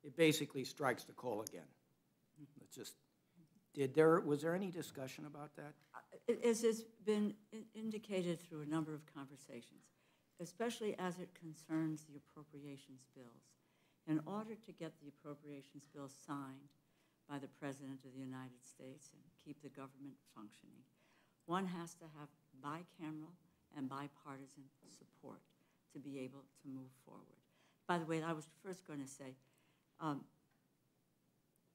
it. It basically strikes the COLA again. It's just, did there, was there any discussion about that? As has been indicated through a number of conversations, especially as it concerns the appropriations bills, in order to get the appropriations bill signed by the President of the United States and keep the government functioning, one has to have bicameral and bipartisan support to be able to move forward. By the way, I was first going to say, um,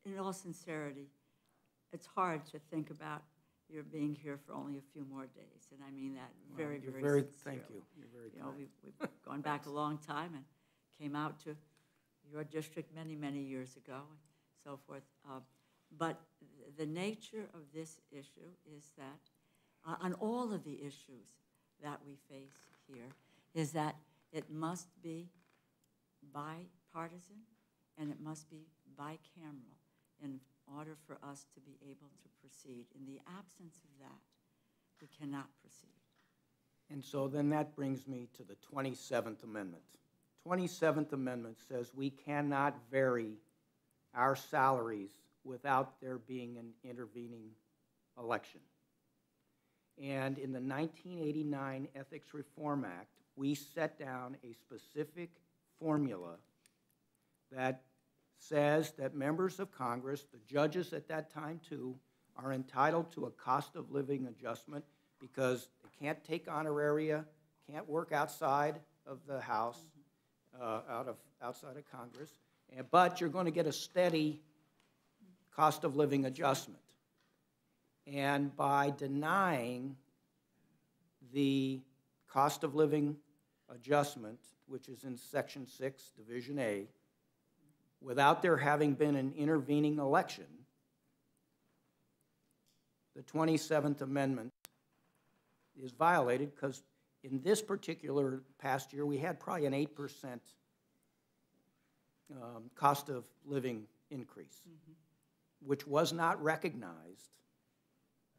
in all sincerity, it's hard to think about your being here for only a few more days, and I mean that very, You're very very, sincerely. thank you. You're very You know, we've, we've gone back a long time and came out to your district many, many years ago and so forth. Uh, But th- the nature of this issue is that, uh, on all of the issues that we face here, is that it must be bipartisan and it must be bicameral in order for us to be able to proceed. In the absence of that, we cannot proceed. And so then that brings me to the 27th Amendment. 27th Amendment says we cannot vary our salaries without there being an intervening election. And in the 1989 Ethics Reform Act, we set down a specific formula that says that members of Congress, the judges at that time too, are entitled to a cost of living adjustment because they can't take honoraria, can't work outside of the House, Uh, out of, outside of Congress, but you're going to get a steady cost of living adjustment. And by denying the cost of living adjustment, which is in Section 6, Division A, without there having been an intervening election, the 27th Amendment is violated because in this particular past year, we had probably an 8% um, cost of living increase, which was not recognized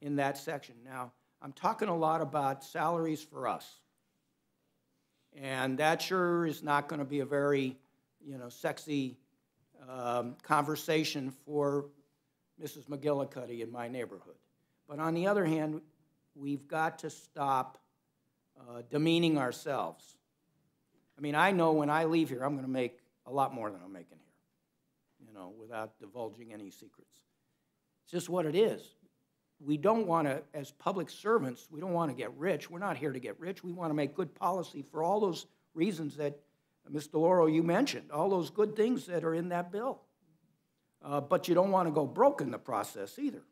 in that section. Now, I'm talking a lot about salaries for us. And that sure is not going to be a very, you know, sexy um, conversation for Mrs. McGillicuddy in my neighborhood. But on the other hand, we've got to stop uh, demeaning ourselves. I mean, I know when I leave here, I'm going to make a lot more than I'm making here, you know, without divulging any secrets. It's just what it is. We don't want to, as public servants, we don't want to get rich. We're not here to get rich. We want to make good policy for all those reasons that, Ms. DeLauro, you mentioned, all those good things that are in that bill. Uh, but you don't want to go broke in the process either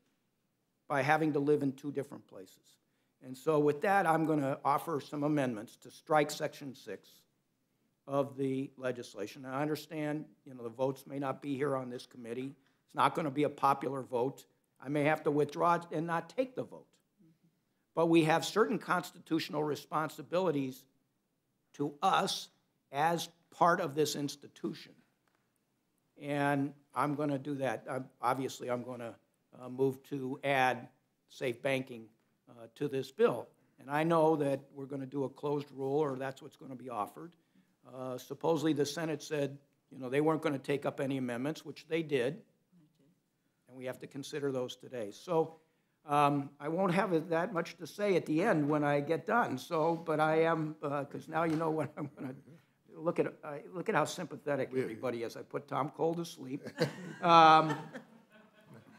by having to live in two different places. And so with that, I'm going to offer some amendments to strike Section 6 of the legislation. I understand, you know, the votes may not be here on this committee. It's not going to be a popular vote. I may have to withdraw it and not take the vote. But we have certain constitutional responsibilities to us as part of this institution. And I'm going to do that. I'm- Obviously, I'm going to uh, move to add safe banking uh, to this bill. And I know that we're going to do a closed rule, or that's what's going to be offered. Uh, Supposedly, the Senate said, you know, they weren't going to take up any amendments, which they did. And we have to consider those today. So um, I won't have that much to say at the end when I get done, so, but I am, because now you know what I'm going to, look at, uh, look at how sympathetic everybody is. I put Tom Cole to sleep. Um,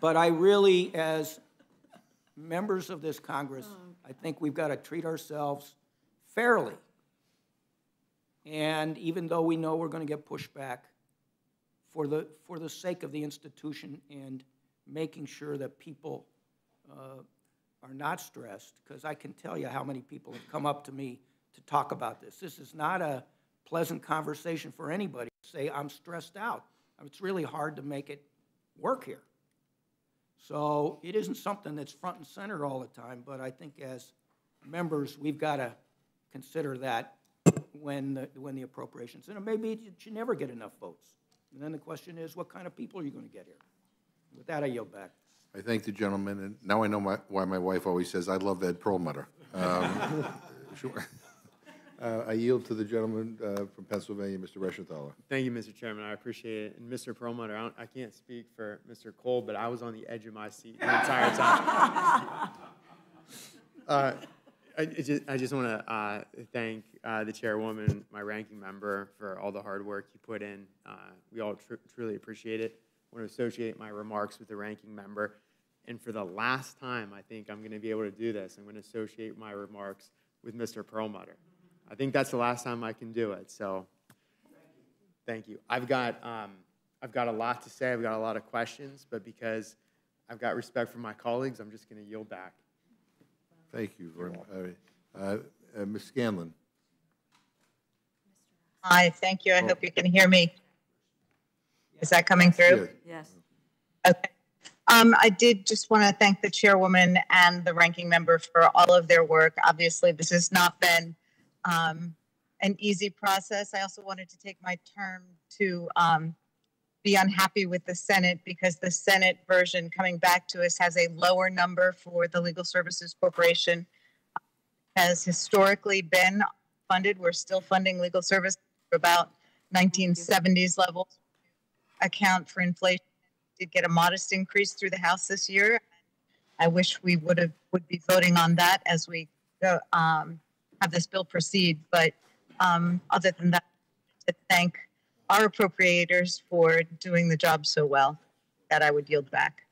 But I really, as members of this Congress, I think we've got to treat ourselves fairly. And even though we know we're going to get pushback, for the, for the sake of the institution and making sure that people uh, are not stressed, because I can tell you how many people have come up to me to talk about this. This is not a pleasant conversation for anybody to say, I'm stressed out. It's really hard to make it work here. So it isn't something that's front and center all the time, but I think as members, we've got to consider that when, the- when the appropriations, and it may be that you never get enough votes. And then the question is, what kind of people are you going to get here? With that, I yield back. I thank the gentleman, and now I know my, why my wife always says, I love Ed Perlmutter. Um, sure. Uh, I yield to the gentleman uh, from Pennsylvania, Mr. Reschenthaler. Thank you, Mr. Chairman. I appreciate it. And Mr. Perlmutter, I, I can't speak for Mr. Cole, but I was on the edge of my seat the entire time. uh, I, I just, I just want to uh, thank uh, the chairwoman, my ranking member, for all the hard work you put in. Uh, we all tr- truly appreciate it. I want to associate my remarks with the ranking member. And for the last time, I think I'm going to be able to do this. I'm going to associate my remarks with Mr. Perlmutter. I think that's the last time I can do it. So Thank you. I've got, um, I've got a lot to say. I've got a lot of questions, but because I've got respect for my colleagues, I'm just going to yield back. Thank you very much. Uh, uh, Ms. Scanlon? Hi, thank you. I hope you can hear me. Is that coming through? Yes. Yes. Okay. Um, I did just want to thank the chairwoman and the ranking member for all of their work. Obviously, this has not been um, an easy process. I also wanted to take my term to um, be unhappy with the Senate because the Senate version coming back to us has a lower number for the Legal Services Corporation. Has historically been funded. We're still funding legal service for about 1970s levels. Account for inflation. Did get a modest increase through the House this year. I wish we would have would be voting on that as we go, um, have this bill proceed. But um, other than that, to thank our appropriators for doing the job so well that I would yield back.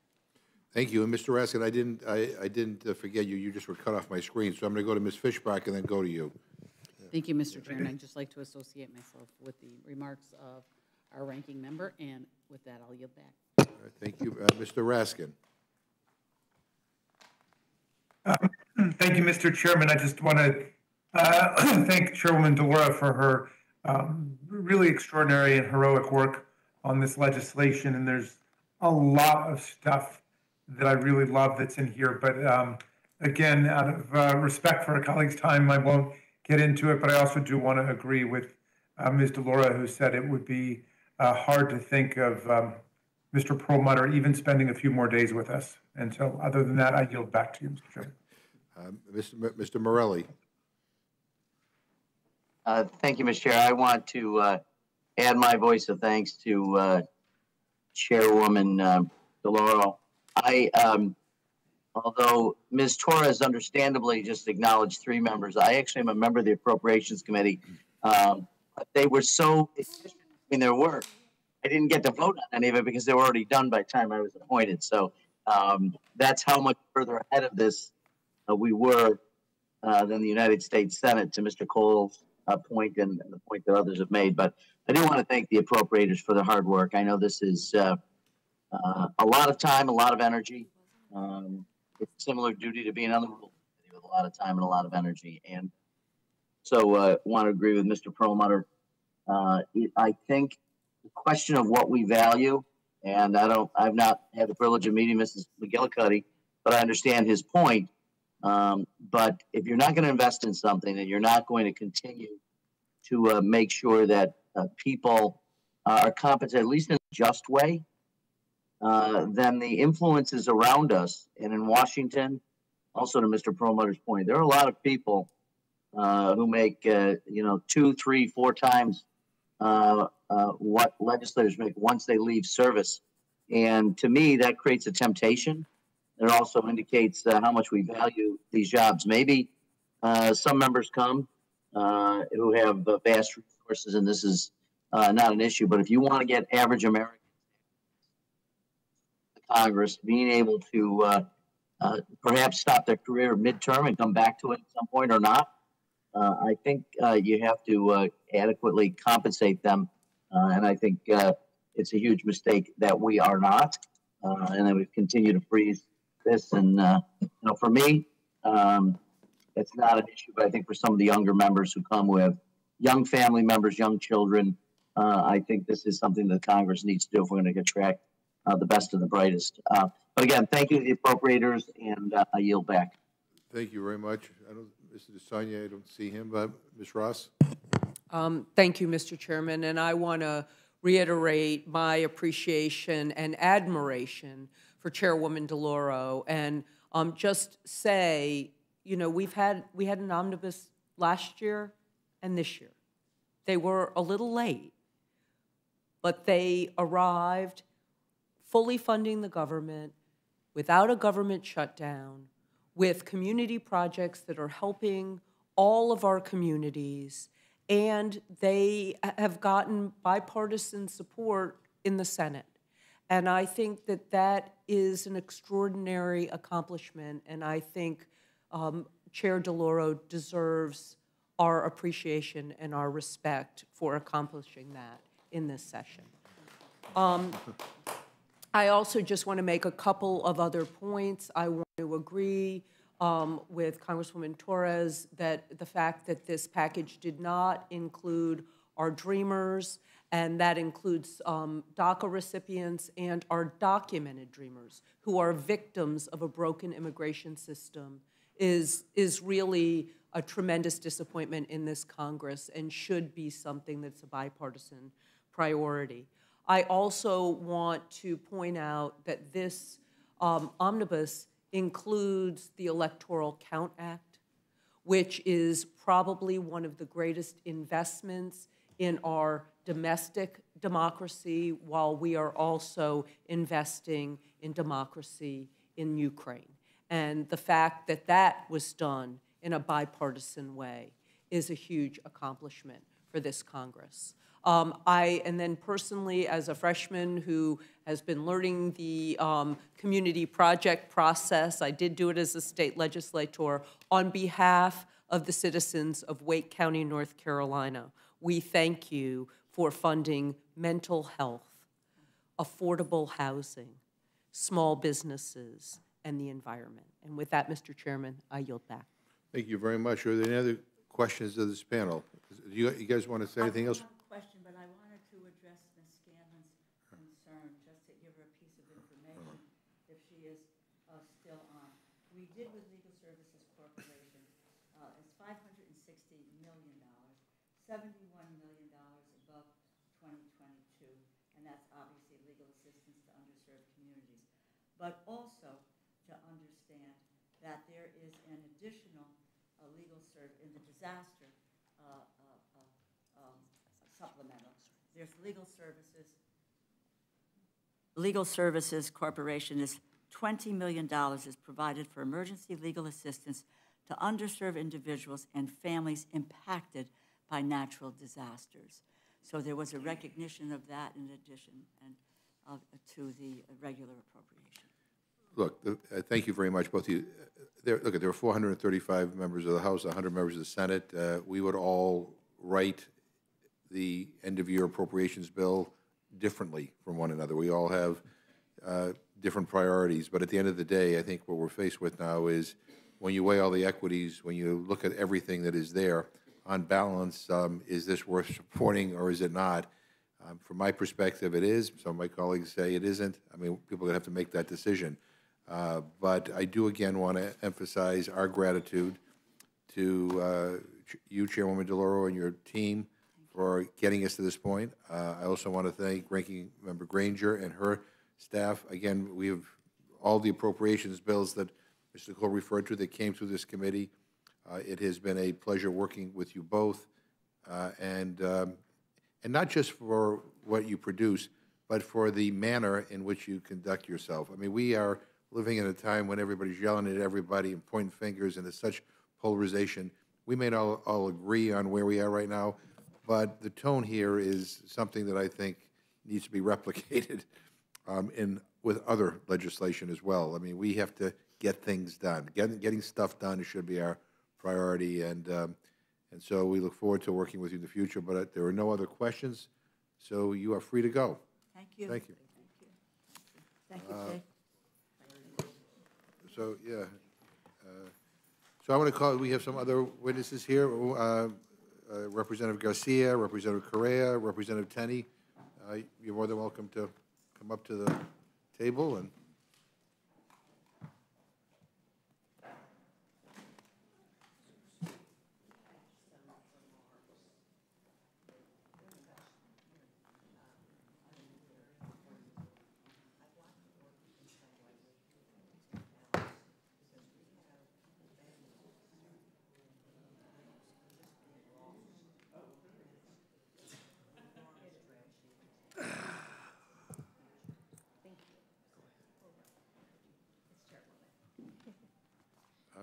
Thank you. And Mr. Raskin, I didn't, I, I didn't uh, forget you. You just were cut off my screen, so I'm going to go to Ms. Fischbach and then go to you. Thank you, Mr. Chairman. I'd just like to associate myself with the remarks of our ranking member, and with that, I'll yield back. All right, Thank you. Uh, Mr. Raskin? Thank you, Mr. Chairman. I just want to thank Chairwoman DeLauro for her um, really extraordinary and heroic work on this legislation. And there's a lot of stuff that I really love that's in here. But um, again, out of uh, respect for a colleague's time, I won't get into it. But I also do want to agree with uh, Ms. DeLauro, who said it would be uh, hard to think of um, Mr. Perlmutter even spending a few more days with us. And so, other than that, I yield back to you, Mr. Chairman. Mr. M- Mr. Morelle? Uh, Thank you, Mr. Chair. I want to uh, add my voice of thanks to uh, Chairwoman uh, DeLauro. I, um, although Ms. Torres understandably just acknowledged three members, I actually am a member of the Appropriations Committee. Um, They were so efficient in their work. I didn't get to vote on any of it because they were already done by the time I was appointed. So um, that's how much further ahead of this uh, we were uh, than the United States Senate, to Mr. Cole's uh, point and, and the point that others have made. But I do want to thank the appropriators for their hard work. I know this is uh, uh, a lot of time, a lot of energy. Um, it's a similar duty to being on the rule with a lot of time and a lot of energy. And so uh, want to agree with Mr. Perlmutter. Uh, I think the question of what we value, and I don't, I've not had the privilege of meeting Mrs. McGillicuddy, but I understand his point. Um, but if you're not going to invest in something and you're not going to continue to uh, make sure that uh, people uh, are compensated, at least in a just way, uh, then the influences around us and in Washington, also to Mr. Perlmutter's point, there are a lot of people uh, who make, uh, you know, two, three, four times what legislators make once they leave service. And to me, that creates a temptation. It also indicates uh, how much we value these jobs. Maybe uh, some members come uh, who have uh, vast resources, and this is uh, not an issue. But if you want to get average Americans, Congress being able to uh, perhaps stop their career midterm and come back to it at some point or not, I think you have to adequately compensate them. And I think it's a huge mistake that we are not, uh, and that we've continued to freeze this. And uh, you know, for me, um, it's not an issue. But I think for some of the younger members who come with young family members, young children, uh, I think this is something that Congress needs to do if we're going to attract uh, the best and the brightest. Uh, but again, thank you to the appropriators, and uh, I yield back. Thank you very much. I don't, Mr. DeSaulnier, I don't see him, but Ms. Ross? Um, Thank you, Mr. Chairman, and I want to reiterate my appreciation and admiration for Chairwoman DeLauro and um, just say, you know, we've had, we had an omnibus last year and this year. They were a little late, but they arrived fully funding the government without a government shutdown, with community projects that are helping all of our communities, and they have gotten bipartisan support in the Senate. And I think that that is an extraordinary accomplishment, and I think um, Chair DeLauro deserves our appreciation and our respect for accomplishing that in this session. Um, I also just want to make a couple of other points. I want to agree um, with Congresswoman Torres that the fact that this package did not include our dreamers, and that includes um, DACA recipients and our documented dreamers who are victims of a broken immigration system, is, is really a tremendous disappointment in this Congress and should be something that's a bipartisan priority. I also want to point out that this um, omnibus includes the Electoral Count Act, which is probably one of the greatest investments in our domestic democracy while we are also investing in democracy in Ukraine. And the fact that that was done in a bipartisan way is a huge accomplishment for this Congress. Um, I, and then personally, as a freshman who has been learning the um, community project process, I did do it as a state legislator on behalf of the citizens of Wake County, North Carolina. We thank you for funding mental health, affordable housing, small businesses, and the environment. And with that, Mr. Chairman, I yield back. Thank you very much. Are there any other questions of this panel? Do you, you guys want to say anything else? question, but I wanted to address Ms. Scanlon's concern, just to give her a piece of information, if she is uh, still on. We did with Legal Services Corporation, uh, it's $560 million, $71 million above 2022, and that's obviously legal assistance to underserved communities. But also to understand that there is an additional uh, legal serv, in the disaster uh, uh, uh, um, supplemental. There's legal services. Legal Services Corporation is $20 million is provided for emergency legal assistance to underserved individuals and families impacted by natural disasters. So there was a recognition of that in addition and uh, to the regular appropriation. Look, uh, thank you very much, both of you. Uh, There, look, there are 435 members of the House, 100 members of the Senate. Uh, We would all write the end-of-year appropriations bill differently from one another. We all have uh, different priorities, but at the end of the day, I think what we're faced with now is when you weigh all the equities, when you look at everything that is there, on balance, um, is this worth supporting or is it not? Um, From my perspective, it is. Some of my colleagues say it isn't. I mean, people are going to have to make that decision. Uh, But I do again want to emphasize our gratitude to uh, you, Chairwoman DeLauro, and your team for getting us to this point. Uh, I also want to thank Ranking Member Granger and her staff. Again, we have all the appropriations bills that Mr. Cole referred to that came through this committee. Uh, It has been a pleasure working with you both, uh, and, um, and not just for what you produce, but for the manner in which you conduct yourself. I mean, we are living in a time when everybody's yelling at everybody and pointing fingers, and there's such polarization. We may not all, all agree on where we are right now, but the tone here is something that I think needs to be replicated um, in, with other legislation as well. I mean, we have to get things done. Getting, getting stuff done should be our priority, and, um, and so we look forward to working with you in the future, but uh, there are no other questions, so you are free to go. Thank you. Thank you. Thank you, Uh, Jay. So, yeah. uh, So I want to call, we have some other witnesses here. uh, uh, Representative Garcia, Representative Correa, Representative Tenney. Uh, You're more than welcome to come up to the table and.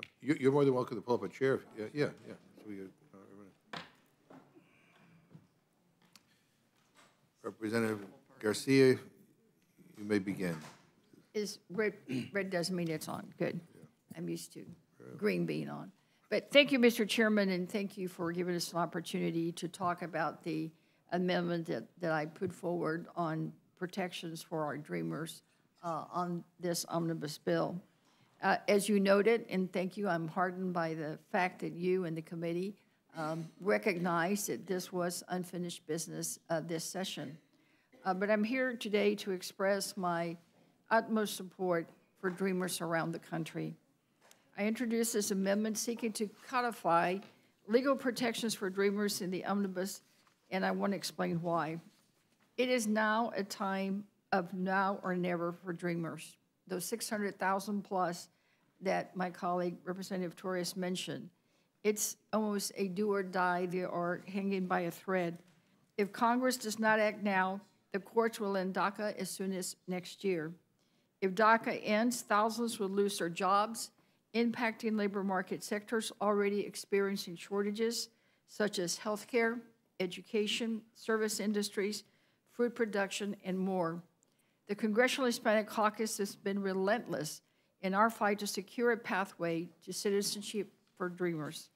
You- You're more than welcome to pull up a chair. Yeah, yeah, yeah. So we, uh, Representative Garcia, you may begin. Is, red, red doesn't mean it's on, good. I'm used to green being on. But thank you, Mr. Chairman, and thank you for giving us an opportunity to talk about the amendment that, that I put forward on protections for our dreamers uh, on this omnibus bill. Uh, As you noted, and thank you, I'm heartened by the fact that you and the committee um, that this was unfinished business uh, this session. Uh, But I'm here today to express my utmost support for dreamers around the country. I introduced this amendment seeking to codify legal protections for dreamers in the omnibus, and I want to explain why. It is now a time of now or never for dreamers. Those 600,000 plus that my colleague Representative Torres mentioned. It's almost a do or die. They are hanging by a thread. If Congress does not act now, the courts will end DACA as soon as next year. If DACA ends, thousands will lose their jobs, impacting labor market sectors already experiencing shortages such as healthcare, education, service industries, food production, and more. The Congressional Hispanic Caucus has been relentless in our fight to secure a pathway to citizenship for dreamers.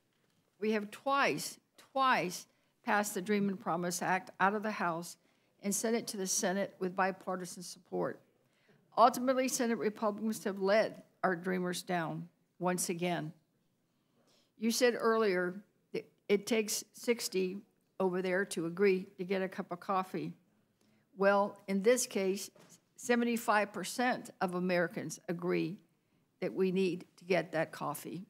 We have twice, twice passed the Dream and Promise Act out of the House and sent it to the Senate with bipartisan support. Ultimately, Senate Republicans have led our dreamers down once again. You said earlier that it takes 60 over there to agree to get a cup of coffee. Well, in this case, 75% of Americans agree that we need to get that coffee.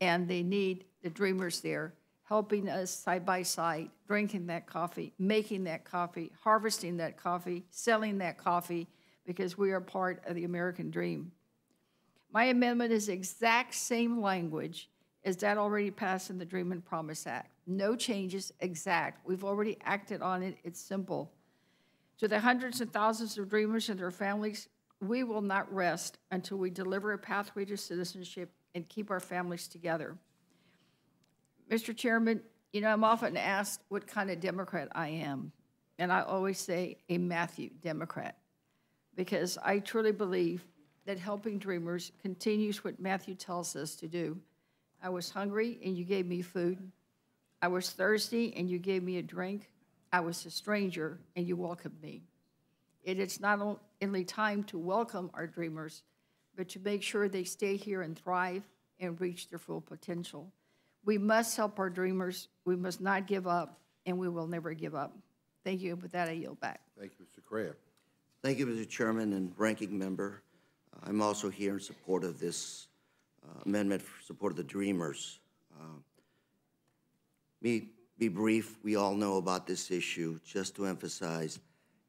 And they need the dreamers there helping us side by side, drinking that coffee, making that coffee, harvesting that coffee, selling that coffee, because we are part of the American dream. My amendment is exact same language as that already passed in the Dream and Promise Act. No changes, exact. We've already acted on it. It's simple. To the hundreds and thousands of dreamers and their families, we will not rest until we deliver a pathway to citizenship and keep our families together. Mr. Chairman, you know, I'm often asked what kind of Democrat I am, and I always say a Matthew Democrat, because I truly believe that helping dreamers continues what Matthew tells us to do. I was hungry, and you gave me food. I was thirsty, and you gave me a drink. I was a stranger, and you welcomed me. It is not only time to welcome our dreamers, but to make sure they stay here and thrive and reach their full potential. We must help our dreamers. We must not give up, and we will never give up. Thank you. With that, I yield back. Thank you, Mr. Correa. Thank you, Mr. Chairman and Ranking Member. I'm also here in support of this uh, amendment, for support of the Dreamers. Uh, Be, be brief, we all know about this issue. Just to emphasize,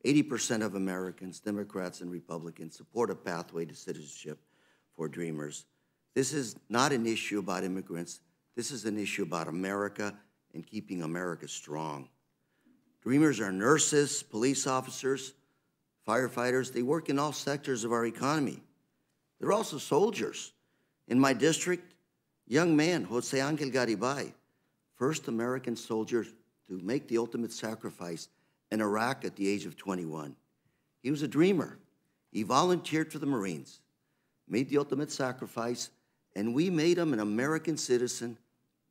80% of Americans, Democrats and Republicans, support a pathway to citizenship for Dreamers. This is not an issue about immigrants. This is an issue about America and keeping America strong. Dreamers are nurses, police officers, firefighters. They work in all sectors of our economy. They're also soldiers. In my district, young man, Jose Angel Garibay, first American soldier to make the ultimate sacrifice in Iraq at the age of 21. He was a dreamer. He volunteered for the Marines, made the ultimate sacrifice, and we made him an American citizen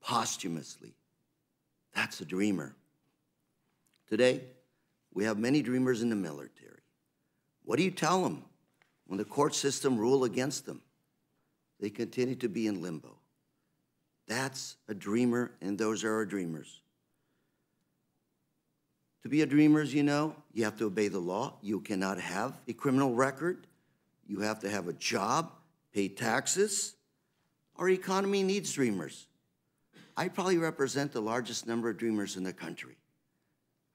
posthumously. That's a dreamer. Today, we have many dreamers in the military. What do you tell them when the court system rule against them? They continue to be in limbo. That's a dreamer, and those are our dreamers. To be a dreamer, as you know, you have to obey the law. You cannot have a criminal record. You have to have a job, pay taxes. Our economy needs dreamers. I probably represent the largest number of dreamers in the country.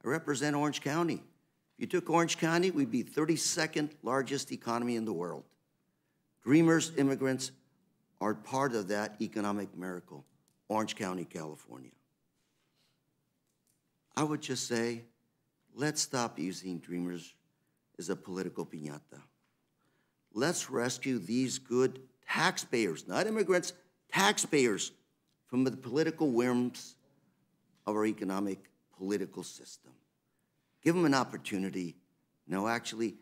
I represent Orange County. If you took Orange County, we'd be 32nd largest economy in the world. Dreamers, immigrants are part of that economic miracle, Orange County, California. I would just say, let's stop using dreamers as a political piñata. Let's rescue these good taxpayers, not immigrants, taxpayers from the political whims of our economic political system. Give them an opportunity. No, actually,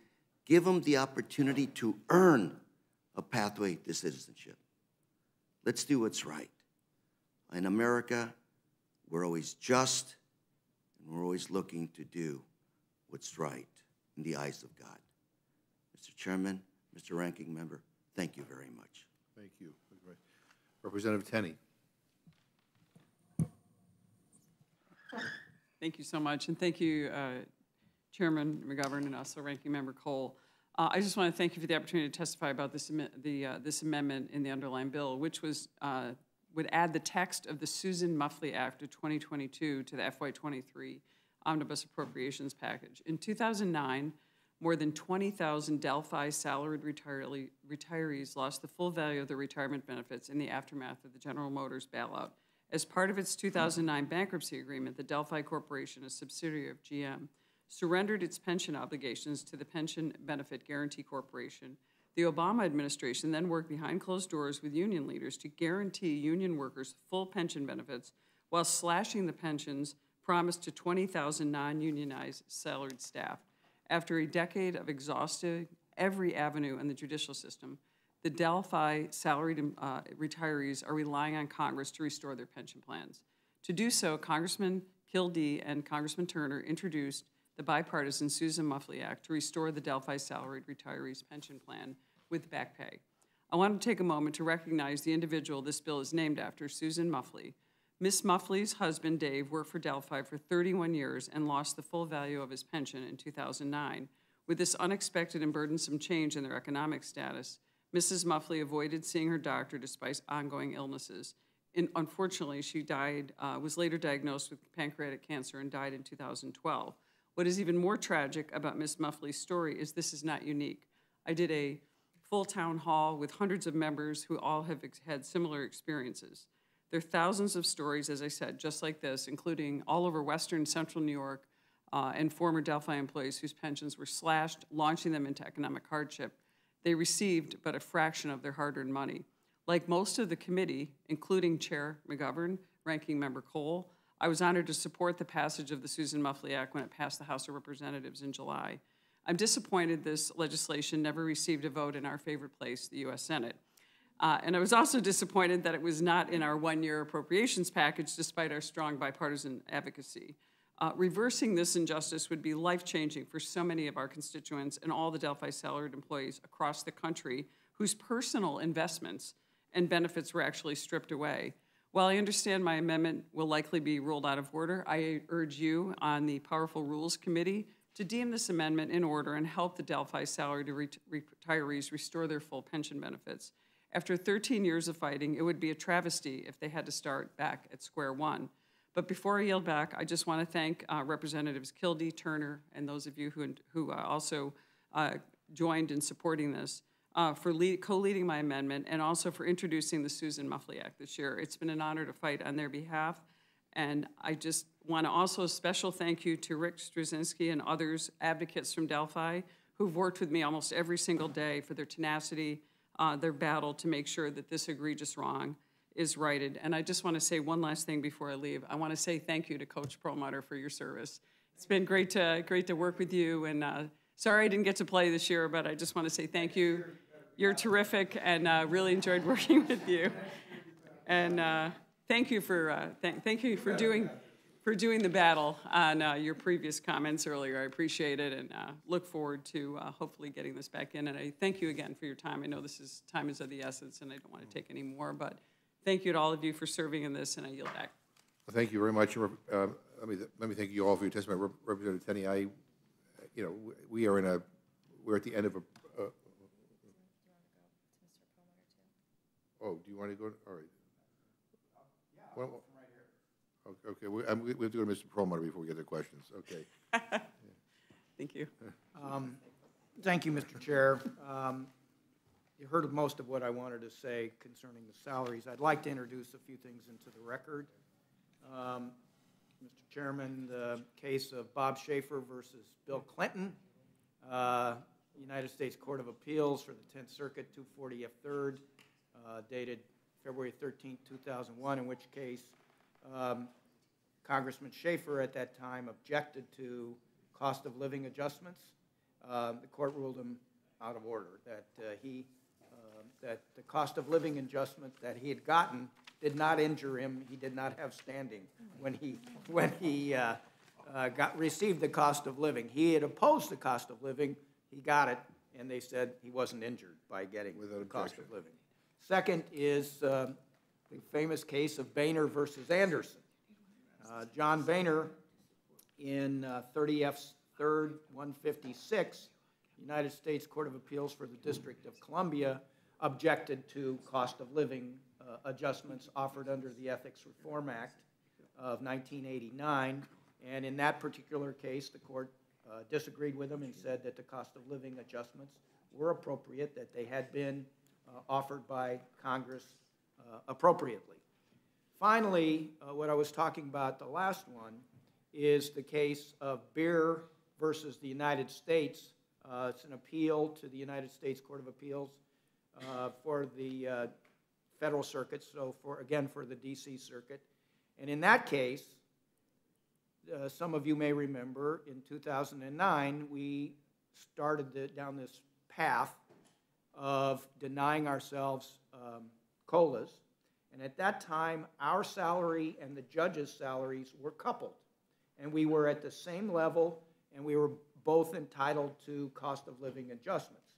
give them the opportunity to earn a pathway to citizenship. Let's do what's right. In America, we're always just and we're always looking to do what's right in the eyes of God. Mr. Chairman, Mr. Ranking Member, thank you very much. Thank you. Representative Tenney. Thank you so much, and thank you, uh, Chairman McGovern and also Ranking Member Cole. Uh, I just want to thank you for the opportunity to testify about this, the, uh, this amendment in the underlying bill, which was uh, would add the text of the Susan Muffley Act of 2022 to the FY23 Omnibus Appropriations Package. In 2009, more than 20,000 Delphi salaried retiree, retirees lost the full value of their retirement benefits in the aftermath of the General Motors bailout. As part of its 2009 bankruptcy agreement, the Delphi Corporation, a subsidiary of GM, surrendered its pension obligations to the Pension Benefit Guarantee Corporation. The Obama administration then worked behind closed doors with union leaders to guarantee union workers full pension benefits while slashing the pensions promised to 20,000 non unionized salaried staff. After a decade of exhausting every avenue in the judicial system, the Delphi salaried uh, retirees are relying on Congress to restore their pension plans. To do so, Congressman Kildee and Congressman Turner introduced the bipartisan Susan Muffley Act to restore the Delphi salaried retirees pension plan with back pay. I want to take a moment to recognize the individual this bill is named after, Susan Muffley. Miss Muffley's husband, Dave, worked for Delphi for 31 years and lost the full value of his pension in 2009. With this unexpected and burdensome change in their economic status, Mrs. Muffley avoided seeing her doctor despite ongoing illnesses. And unfortunately, she died, uh, was later diagnosed with pancreatic cancer and died in 2012. What is even more tragic about Miss Muffley's story is this is not unique. I did a full town hall with hundreds of members who all have had similar experiences. There are thousands of stories, as I said, just like this, including all over Western Central New York uh, and former Delphi employees whose pensions were slashed, launching them into economic hardship they received but a fraction of their hard-earned money. Like most of the committee, including Chair McGovern, Ranking Member Cole, I was honored to support the passage of the Susan Muffley Act when it passed the House of Representatives in July. I'm disappointed this legislation never received a vote in our favorite place, the U.S. Senate. Uh, and I was also disappointed that it was not in our one-year appropriations package, despite our strong bipartisan advocacy. Uh, reversing this injustice would be life-changing for so many of our constituents and all the Delphi salaried employees across the country whose personal investments and benefits were actually stripped away. While I understand my amendment will likely be ruled out of order, I urge you on the Powerful Rules Committee to deem this amendment in order and help the Delphi salaried retirees restore their full pension benefits. After 13 years of fighting, it would be a travesty if they had to start back at square one. But before I yield back, I just want to thank uh, Representatives Kildee, Turner, and those of you who, who uh, also uh, joined in supporting this uh, for co-leading my amendment and also for introducing the Susan Muffley Act this year. It's been an honor to fight on their behalf. And I just want to also a special thank you to Rick Straczynski and others, advocates from Delphi, who've worked with me almost every single day for their tenacity, uh, their battle to make sure that this egregious wrong is righted. And I just want to say one last thing before I leave. I want to say thank you to Coach Perlmutter for your service. It's been great to great to work with you. And uh, sorry I didn't get to play this year, but I just want to say thank you. You're terrific, and uh, really enjoyed working with you. And uh, thank you for uh, th thank you for doing for doing the battle on uh, your previous comments earlier. I appreciate it, and uh, look forward to hopefully getting this back in. And I thank you again for your time. I know this is time is of the essence, and I don't want to take any more, but. Thank you to all of you for serving in this, and I yield back. Well, thank you very much. Uh, let me let me thank you all for your testimony, Representative Tenney. I, you know, we are in a we're at the end of a. Uh, oh, do you want to go? All right. Yeah, Well, okay, we, um, we, have to go to Mr. Perlmutter before we get to questions. Okay. Thank you. Um, thank you, Mr. Chair. Um, you heard most of what I wanted to say concerning the salaries. I'd like to introduce a few things into the record. Um, Mr. Chairman, the case of Bob Schaffer versus Bill Clinton, uh, United States Court of Appeals for the 10th Circuit, 240 F. 3rd, uh, dated February 13, 2001, in which case um, Congressman Schaffer at that time objected to cost of living adjustments. Uh, The court ruled him out of order, that uh, he, uh, that the cost of living adjustment that he had gotten did not injure him, he did not have standing when he, when he uh, uh, got, received the cost of living. He had opposed the cost of living, he got it, and they said he wasn't injured by getting the cost of living. Second is uh, the famous case of Boehner versus Anderson. Uh, John Boehner in uh, 30 F 3rd 156, United States Court of Appeals for the District of Columbia, objected to cost of living uh, adjustments offered under the Ethics Reform Act of 1989. And in that particular case, the court uh, disagreed with him and said that the cost of living adjustments were appropriate, that they had been uh, offered by Congress uh, appropriately. Finally, uh, what I was talking about, the last one, is the case of Beer versus the United States. Uh, it's an appeal to the United States Court of Appeals uh, for the uh, federal circuit, so for, again, for the DC circuit. And in that case, uh, some of you may remember, in 2009, we started the, down this path of denying ourselves um, COLAs. And at that time, our salary and the judges' salaries were coupled. And we were at the same level, and we were both entitled to cost of living adjustments.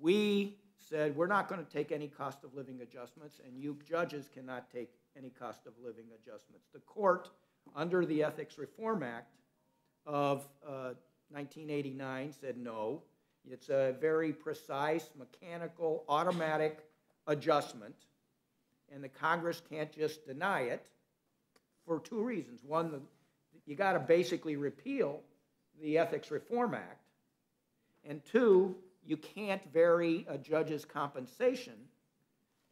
We said, we're not going to take any cost of living adjustments, and you judges cannot take any cost of living adjustments. The court, under the Ethics Reform Act of uh, 1989, said no. It's a very precise, mechanical, automatic adjustment, and the Congress can't just deny it for two reasons. One, the, you got to basically repeal the Ethics Reform Act, and two, you can't vary a judge's compensation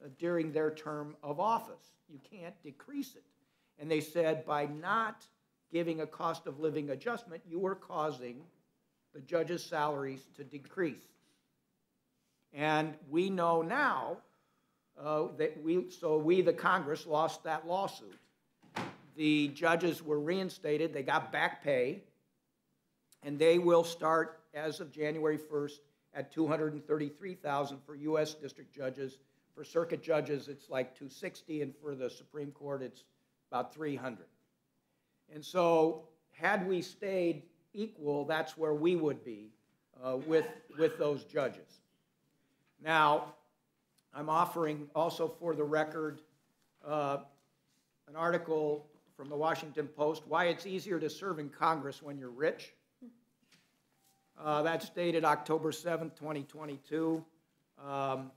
uh, during their term of office. You can't decrease it. And they said by not giving a cost of living adjustment, you are causing the judges' salaries to decrease. And we know now uh, that we, so we, the Congress, lost that lawsuit. The judges were reinstated, they got back pay, and they will start as of January 1st at 233,000 for U.S. district judges. For circuit judges, it's like 260, and for the Supreme Court, it's about 300. And so, had we stayed equal, that's where we would be uh, with, with those judges. Now, I'm offering also for the record uh, an article from the Washington Post, Why It's Easier to Serve in Congress When You're Rich. Uh, that's dated October 7th, 2022. Um,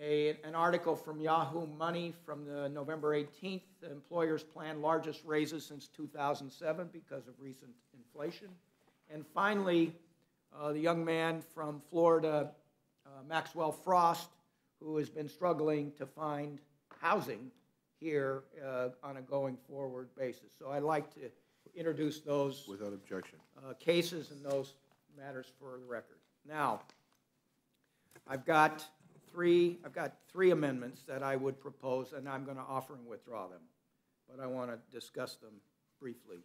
a, an article from Yahoo Money from the November 18th. The employers plan largest raises since 2007 because of recent inflation. And finally, uh, the young man from Florida, uh, Maxwell Frost, who has been struggling to find housing here uh, on a going forward basis. So I'd like to introduce those Without objection. uh, cases and those matters for the record. Now, I've got three, I've got three amendments that I would propose, and I'm going to offer and withdraw them. But I want to discuss them briefly.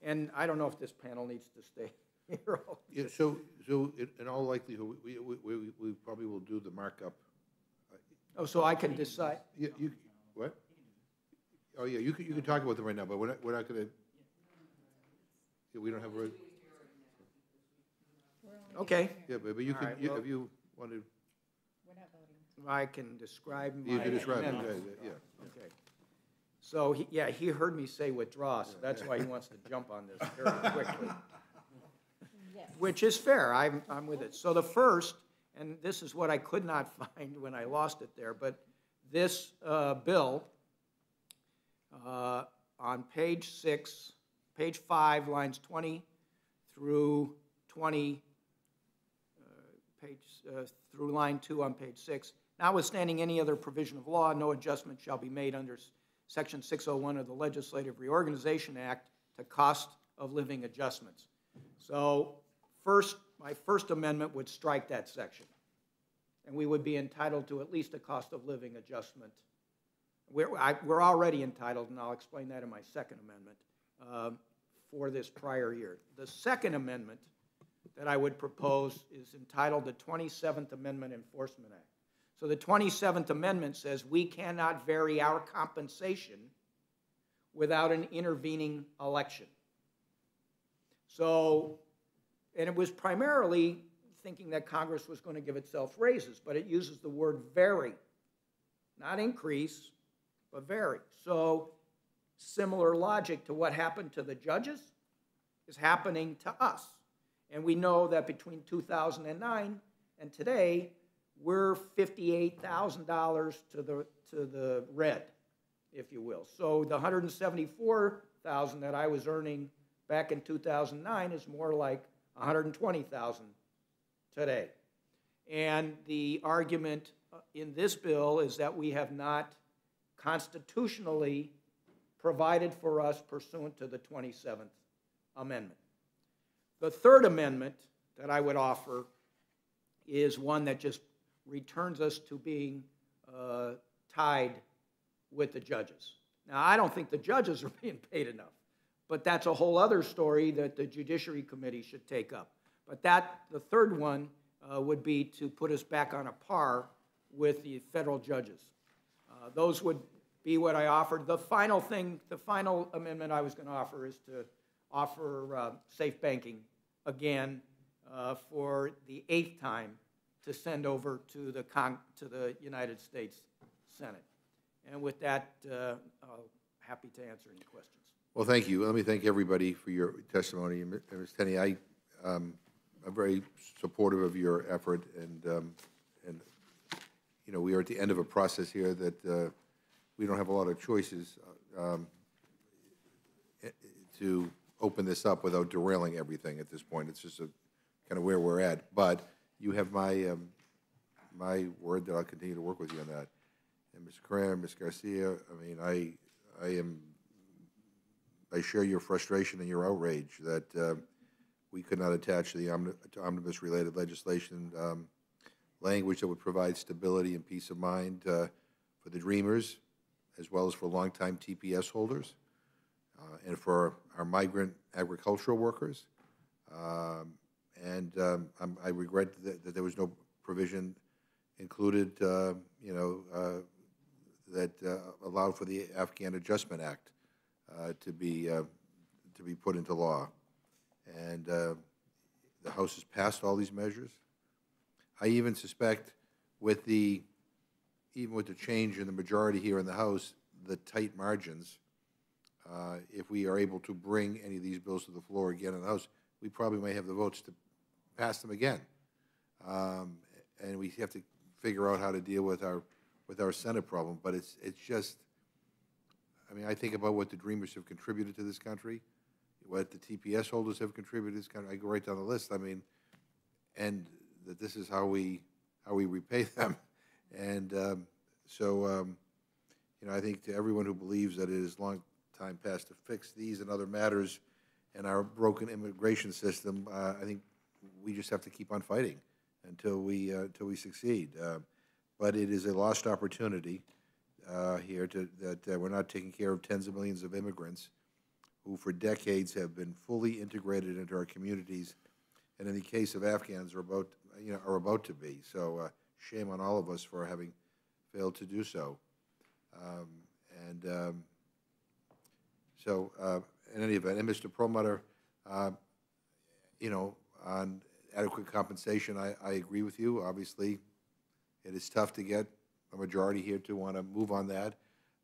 And I don't know if this panel needs to stay here. Yeah, so, so in- in all likelihood, we, we, we, we probably will do the markup. Oh, so I can decide? You, you, what? Oh, yeah, you can, you can talk about them right now, but we're not, we're not gonna, yeah, we don't have, a- Okay. yeah, but, but you All can, right, you- well- if you want to, I can describe my you can describe it, amendment. yeah, yeah. Okay. So, he- yeah, he heard me say withdraw, so that's why he wants to jump on this very quickly. Yes. Which is fair, I'm, I'm with it. So the first, and this is what I could not find when I lost it there, but this uh, bill, uh, on page six, page five, lines 20 through 20, uh, page, uh, through line two on page six, notwithstanding any other provision of law, no adjustment shall be made under section 601 of the Legislative Reorganization Act to cost of living adjustments. So first, my first amendment would strike that section. and we would be entitled to at least a cost of living adjustment. We're, I, we're already entitled, and I'll explain that in my second amendment, uh, for this prior year. The second amendment that I would propose is entitled the 27th Amendment Enforcement Act. So the 27th Amendment says we cannot vary our compensation without an intervening election. So, and it was primarily thinking that Congress was going to give itself raises, but it uses the word vary, not increase, but vary. So, similar logic to what happened to the judges is happening to us. And we know that between 2009 and today, we're $58,000 to the, to the red, if you will. So the 174,000 that I was earning back in 2009 is more like 120,000 today. And the argument uh, in this bill is that we have not constitutionally provided for us pursuant to the 27th Amendment. The third amendment that I would offer is one that just returns us to being uh, tied with the judges. Now, I don't think the judges are being paid enough, but that's a whole other story that the Judiciary Committee should take up. But that, the third one, uh, would be to put us back on a par with the federal judges. Uh, those would be what I offered. The final thing, the final amendment I was going to offer is to offer uh, safe banking again uh, for the eighth time to send over to the, to the United States Senate. And with that, uh, happy to answer any questions. Well, thank you. Let me thank everybody for your testimony. And Ms. Tenney, I, um, I'm very supportive of your effort, and, um, and, you know, we are at the end of a process here that uh, we don't have a lot of choices um, to open this up without derailing everything at this point. It's just a, kind of where we're at. But you have my, um, my word that I'll continue to work with you on that. And Ms. Cram, Ms. Garcia, I mean, I, I am, I share your frustration and your outrage that uh, we could not attach the omni- to omnibus-related legislation um, language that would provide stability and peace of mind uh, for the Dreamers, as well as for longtime TPS holders, uh, and for our migrant agricultural workers. Um, and um, I regret that that there was no provision included, uh, you know, uh, that uh, allowed for the Afghan Adjustment Act uh, to be, uh, to be put into law. And the House has passed all these measures. I even suspect with the, even with the change in the majority here in the House, the tight margins, uh, if we are able to bring any of these bills to the floor again in the House, we probably may have the votes to pass them again. Um, And we have to figure out how to deal with our, with our Senate problem, but it's, it's just, I mean, I think about what the Dreamers have contributed to this country, what the TPS holders have contributed to this country, I go right down the list, I mean, and that this is how we, how we repay them. And um, so, um, you know, I think to everyone who believes that it is long time past to fix these and other matters and our broken immigration system, uh, I think we just have to keep on fighting until we, uh, until we succeed. Uh, But it is a lost opportunity uh, here to, that uh, we're not taking care of tens of millions of immigrants who for decades have been fully integrated into our communities, and in the case of Afghans, are about, you know, are about to be. So shame on all of us for having failed to do so. Um, And um, so, uh, in any event, and Mr. Perlmutter, uh, you know, on adequate compensation, I, I agree with you. Obviously, it is tough to get a majority here to want to move on that.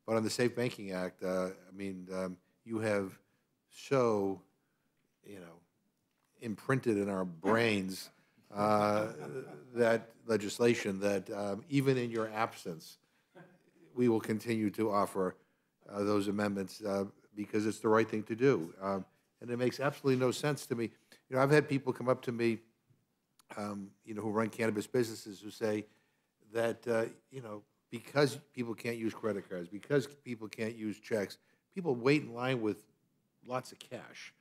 But on the Safe Banking Act, uh, I mean, um, you have so, you know, imprinted in our brains uh, that legislation that um, even in your absence, we will continue to offer uh, those amendments uh, because it's the right thing to do. Um, And it makes absolutely no sense to me. You know, I've had people come up to me, um, you know, who run cannabis businesses who say that, uh, you know, because people can't use credit cards, because people can't use checks, people wait in line with lots of cash.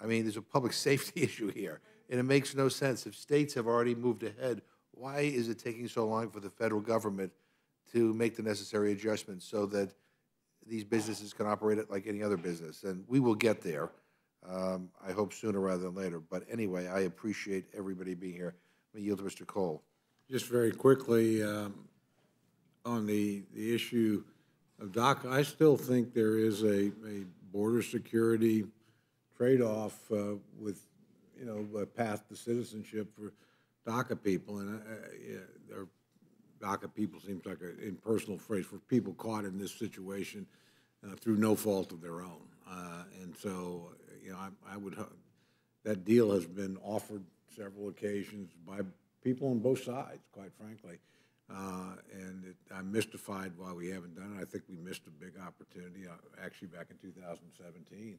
I mean, there's a public safety issue here, and it makes no sense. If states have already moved ahead, why is it taking so long for the federal government to make the necessary adjustments so that these businesses can operate it like any other business? And we will get there. Um, I hope sooner rather than later. But anyway, I appreciate everybody being here. Me yield to Mr. Cole. Just very quickly, um, on the, the issue of DACA, I still think there is a, a border security trade-off uh, with, you know, a path to citizenship for DACA people. And, uh, DACA people seems like an impersonal phrase for people caught in this situation uh, through no fault of their own. Uh, and so, you know, I, I would, that deal has been offered several occasions by people on both sides, quite frankly. Uh, and it, I'm mystified why we haven't done it. I think we missed a big opportunity, uh, actually back in 2017,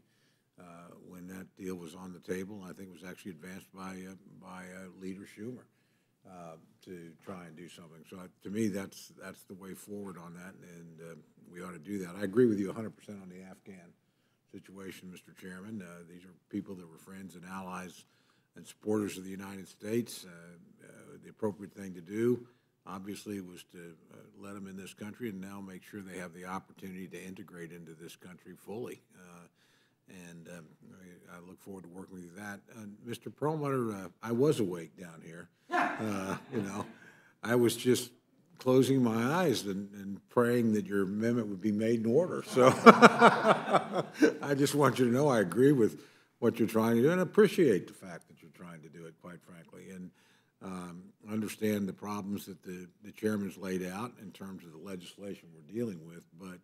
uh, when that deal was on the table. I think it was actually advanced by, uh, by uh, Leader Schumer uh, to try and do something. So uh, to me, that's, that's the way forward on that, and uh, we ought to do that. I agree with you 100% on the Afghan situation, Mr. Chairman. Uh, These are people that were friends and allies and supporters of the United States. Uh, uh, The appropriate thing to do, obviously, was to uh, let them in this country and now make sure they have the opportunity to integrate into this country fully. Uh, And um, I look forward to working with you that. Uh, Mr. Perlmutter, uh, I was awake down here. Uh, You know, I was just closing my eyes and, and praying that your amendment would be made in order. So I just want you to know I agree with what you're trying to do and appreciate the fact that you're trying to do it, quite frankly. And um, understand the problems that the, the chairman's laid out in terms of the legislation we're dealing with, but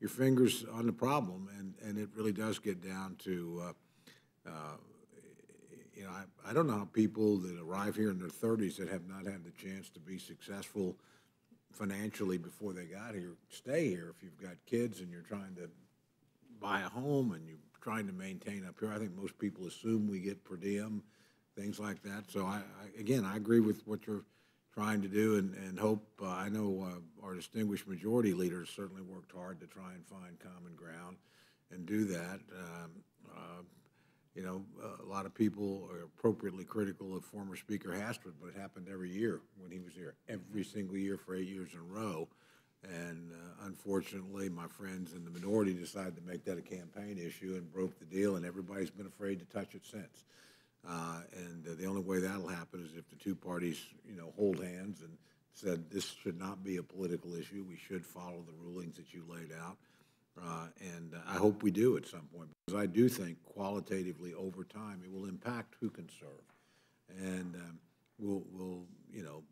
your finger's on the problem, and, and it really does get down to, uh, uh, you know, I, I don't know how people that arrive here in their 30s that have not had the chance to be successful financially before they got here stay here. If you've got kids and you're trying to buy a home and you're trying to maintain up here, I think most people assume we get per diem, things like that. So I, I again, I agree with what you're trying to do and, and hope, uh, I know uh, our distinguished majority leaders certainly worked hard to try and find common ground and do that. Um, uh, you know, a lot of people are appropriately critical of former Speaker Hastert, but it happened every year when he was here, every single year for eight years in a row. And uh, unfortunately, my friends in the minority decided to make that a campaign issue and broke the deal, and everybody's been afraid to touch it since. Uh, and uh, the only way that'll happen is if the two parties, you know, hold hands and said this should not be a political issue. We should follow the rulings that you laid out. Uh, and uh, I hope we do at some point, because I do think qualitatively over time, it will impact who can serve. And um, we'll, we'll, you know,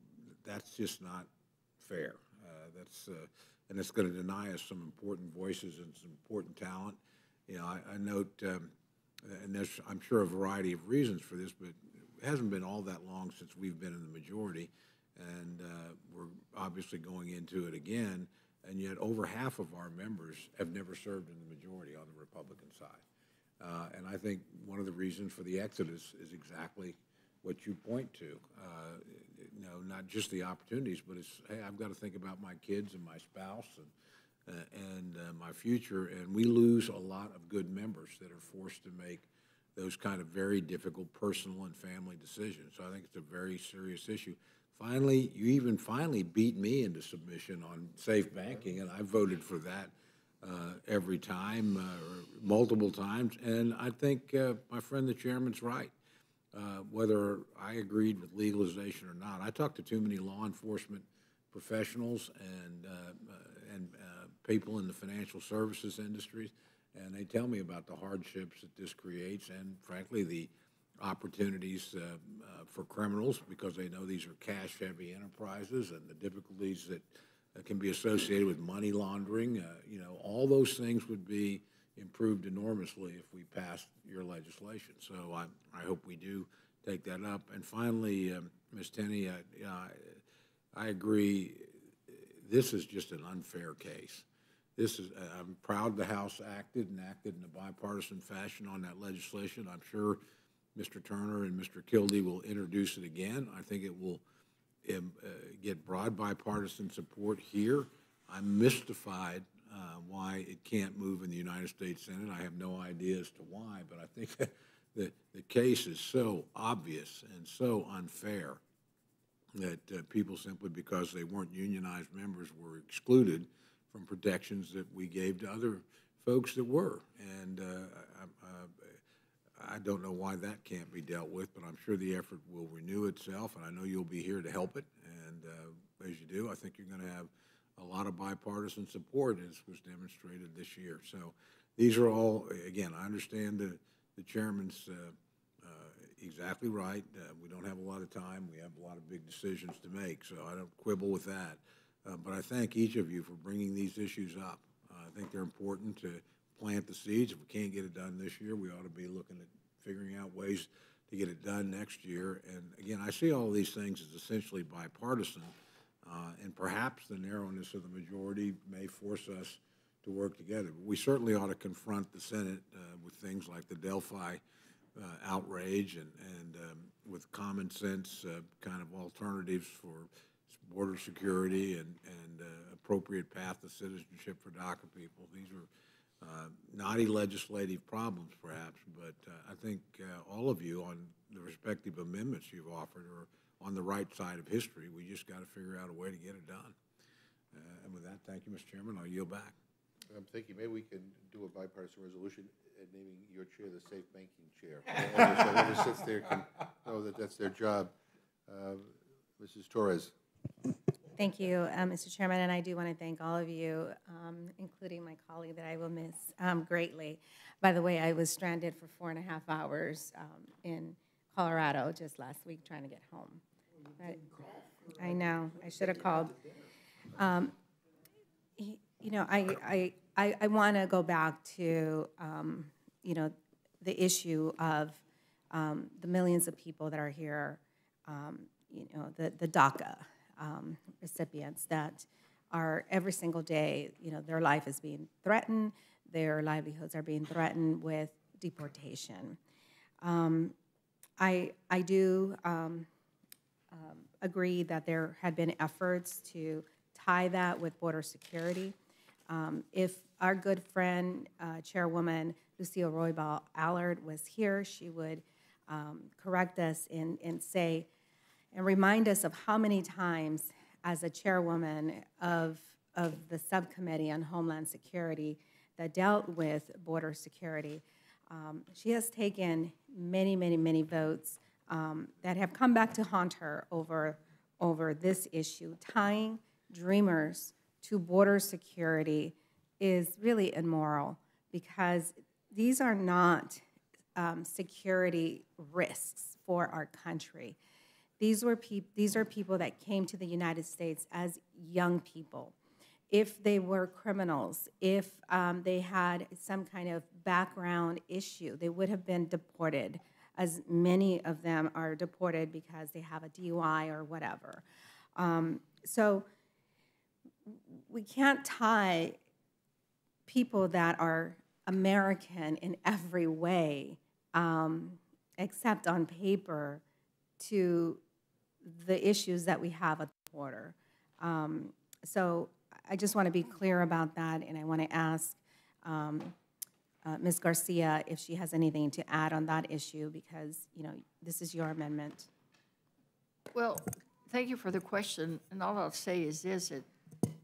that's just not fair. Uh, That's, uh, and it's going to deny us some important voices and some important talent. You know, I, I note, um, and there's, I'm sure, a variety of reasons for this, but it hasn't been all that long since we've been in the majority. And uh, we're obviously going into it again and yet over half of our members have never served in the majority on the Republican side. Uh, and I think one of the reasons for the exodus is exactly what you point to. Uh, you know, not just the opportunities, but it's hey, I've got to think about my kids and my spouse and uh, and uh, my future. And we lose a lot of good members that are forced to make those kind of very difficult personal and family decisions. So I think it's a very serious issue. Finally, you even finally beat me into submission on safe banking, and I voted for that uh, every time, uh, multiple times. And I think uh, my friend the chairman's right. Uh, whether I agreed with legalization or not, I talked to too many law enforcement professionals and uh, uh, and people in the financial services industries, and they tell me about the hardships that this creates, and frankly, the opportunities uh, uh, for criminals because they know these are cash-heavy enterprises and the difficulties that uh, can be associated with money laundering. You know, all those things would be improved enormously if we passed your legislation. So I, I hope we do take that up. And finally, um, Ms. Tenney, I, I agree. This is just an unfair case. This is, I'm proud the House acted and acted in a bipartisan fashion on that legislation. I'm sure Mr. Turner and Mr. Kildee will introduce it again. I think it will um, uh, get broad bipartisan support here. I'm mystified uh, why it can't move in the United States Senate. I have no idea as to why, but I think the, the case is so obvious and so unfair that uh, people simply because they weren't unionized members were excluded from protections that we gave to other folks that were. And uh, I, don't know why that can't be dealt with, but I'm sure the effort will renew itself, and I know you'll be here to help it. And uh, as you do, I think you're going to have a lot of bipartisan support, as was demonstrated this year. So these are all, again, I understand the, the chairman's uh, uh, exactly right. Uh, we don't have a lot of time. We have a lot of big decisions to make, so I don't quibble with that. Uh, but I thank each of you for bringing these issues up. I think they're important to plant the seeds. If we can't get it done this year, we ought to be looking at figuring out ways to get it done next year. And again, I see all these things as essentially bipartisan, uh, and perhaps the narrowness of the majority may force us to work together. But we certainly ought to confront the Senate uh, with things like the Delphi uh, outrage and, and um, with common sense uh, kind of alternatives for border security and, and uh, appropriate path to citizenship for DACA people. These are uh, knotty legislative problems, perhaps, but uh, I think uh, all of you on the respective amendments you've offered are on the right side of history. We just got to figure out a way to get it done. Uh, and with that, thank you, Mr. Chairman. I'll yield back. I'm thinking maybe we can do a bipartisan resolution naming your chair the safe banking chair. Whoever sits there can know that that's their job. Uh, Mrs. Torres. Thank you, uh, Mr. Chairman, and I do want to thank all of you, um, including my colleague that I will miss um, greatly. By the way, I was stranded for four and a half hours um, in Colorado just last week trying to get home. But I know, I should have called. Um, You know, I, I, I, I want to go back to, um, you know, the issue of um, the millions of people that are here, um, you know, the, the DACA um, recipients that are every single day, you know, their life is being threatened, their livelihoods are being threatened with deportation. Um, I, I do um, um, agree that there had been efforts to tie that with border security. Um, if our good friend, uh, Chairwoman Lucille Roybal Allard was here, she would um, correct us and, and say, and remind us of how many times, as a chairwoman of, of the subcommittee on Homeland Security that dealt with border security, um, she has taken many, many, many votes um, that have come back to haunt her over, over this issue. Tying dreamers to border security is really immoral because these are not um, security risks for our country. These, were peop- these are people that came to the United States as young people. If they were criminals, if um, they had some kind of background issue, they would have been deported, as many of them are deported because they have a DUI or whatever. Um, so we can't tie people that are American in every way, um, except on paper, to the issues that we have at the border. Um, so I just want to be clear about that, and I want to ask um, uh, Ms. Garcia if she has anything to add on that issue, because, you know, this is your amendment. Well, thank you for the question, and all I'll say is this, that,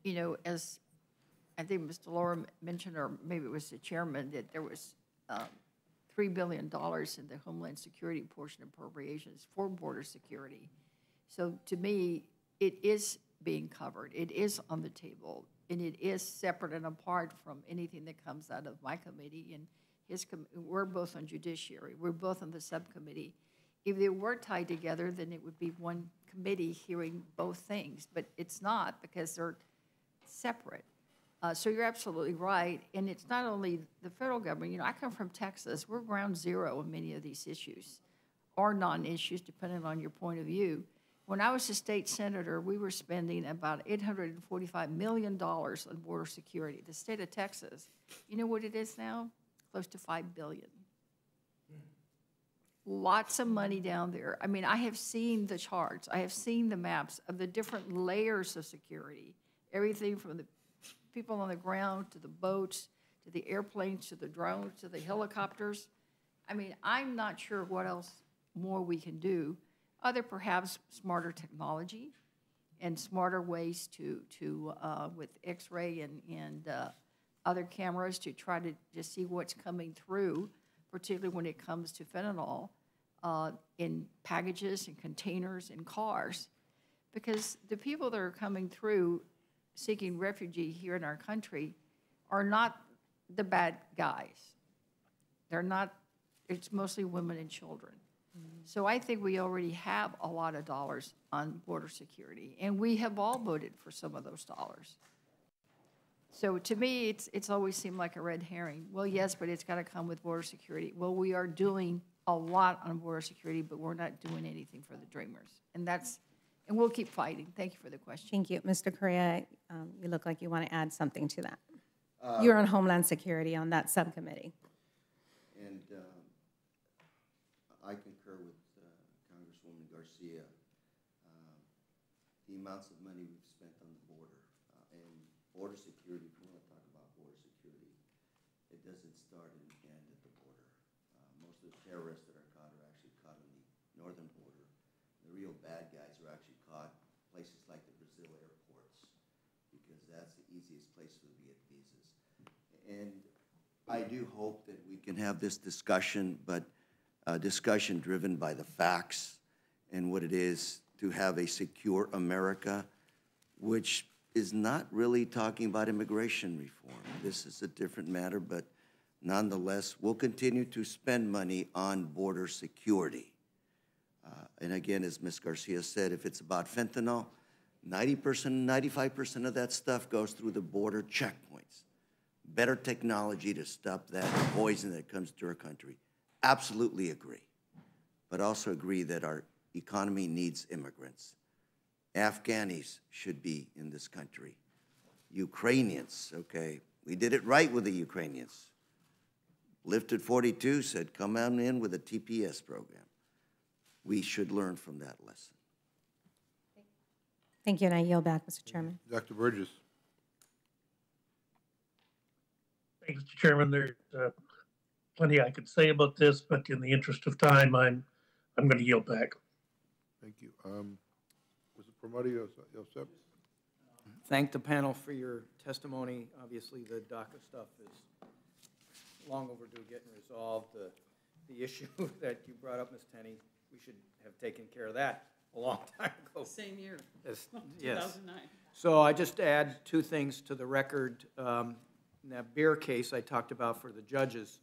you know, as I think Ms. DeLauro mentioned, or maybe it was the chairman, that there was um, $3 billion in the Homeland Security portion appropriations for border security. So to me, it is being covered, it is on the table, and it is separate and apart from anything that comes out of my committee and his, we're both on judiciary, we're both on the subcommittee. If they were tied together, then it would be one committee hearing both things, but it's not because they're separate. Uh, so you're absolutely right, and it's not only the federal government. You know, I come from Texas. We're ground zero in many of these issues, or non-issues, depending on your point of view. When I was a state senator, we were spending about $845 million on border security. The state of Texas, you know what it is now? Close to 5 billion. Lots of money down there. I mean, I have seen the charts, I have seen the maps of the different layers of security, everything from the people on the ground to the boats to the airplanes to the drones to the helicopters. I mean, I'm not sure what else more we can do. Other perhaps smarter technology and smarter ways to, to uh, with X-ray and, and uh, other cameras to try to just see what's coming through, particularly when it comes to fentanyl uh, in packages and containers and cars. Because the people that are coming through seeking refugee here in our country are not the bad guys. They're not, it's mostly women and children. So I think we already have a lot of dollars on border security, and we have all voted for some of those dollars. So to me, it's, it's always seemed like a red herring. Well, yes, but it's got to come with border security. Well, we are doing a lot on border security, but we're not doing anything for the Dreamers. And that's, and we'll keep fighting. Thank you for the question. Thank you. Mr. Correa, um, you look like you want to add something to that. Uh, You're on Homeland Security on that subcommittee. And um, I concur with uh, Congresswoman Garcia. Um, The amounts of money we've spent on the border uh, and border security, if you want to talk about border security, it doesn't start and end at the border. Uh, Most of the terrorists that are caught are actually caught on the northern border. The real bad guys are actually caught places like the Brazil airports because that's the easiest place to get visas. And I do hope that we can have this discussion, but a discussion driven by the facts and what it is to have a secure America, which is not really talking about immigration reform. This is a different matter, but nonetheless, we'll continue to spend money on border security. Uh, and again, as Ms. Garcia said, if it's about fentanyl, 90%, 95% of that stuff goes through the border checkpoints. Better technology to stop that poison that comes to our country. Absolutely agree. But also agree that our economy needs immigrants. Afghanis should be in this country. Ukrainians, okay, we did it right with the Ukrainians. Lifted 42 said, come on in with a TPS program. We should learn from that lesson. Thank you, and I yield back, Mr. Chairman. Dr. Burgess. Thank you, Mr. Chairman. There's uh, plenty I could say about this, but in the interest of time, I'm, I'm going to yield back. Thank you. Um, Mr. Perlmutter, you're you're? Thank the panel for your testimony. Obviously, the DACA stuff is long overdue getting resolved. The, the issue that you brought up, Ms. Tenney, we should have taken care of that a long time ago. Same year. Yes, yes. 2009. So I just add two things to the record. Um, In that beer case I talked about for the judges,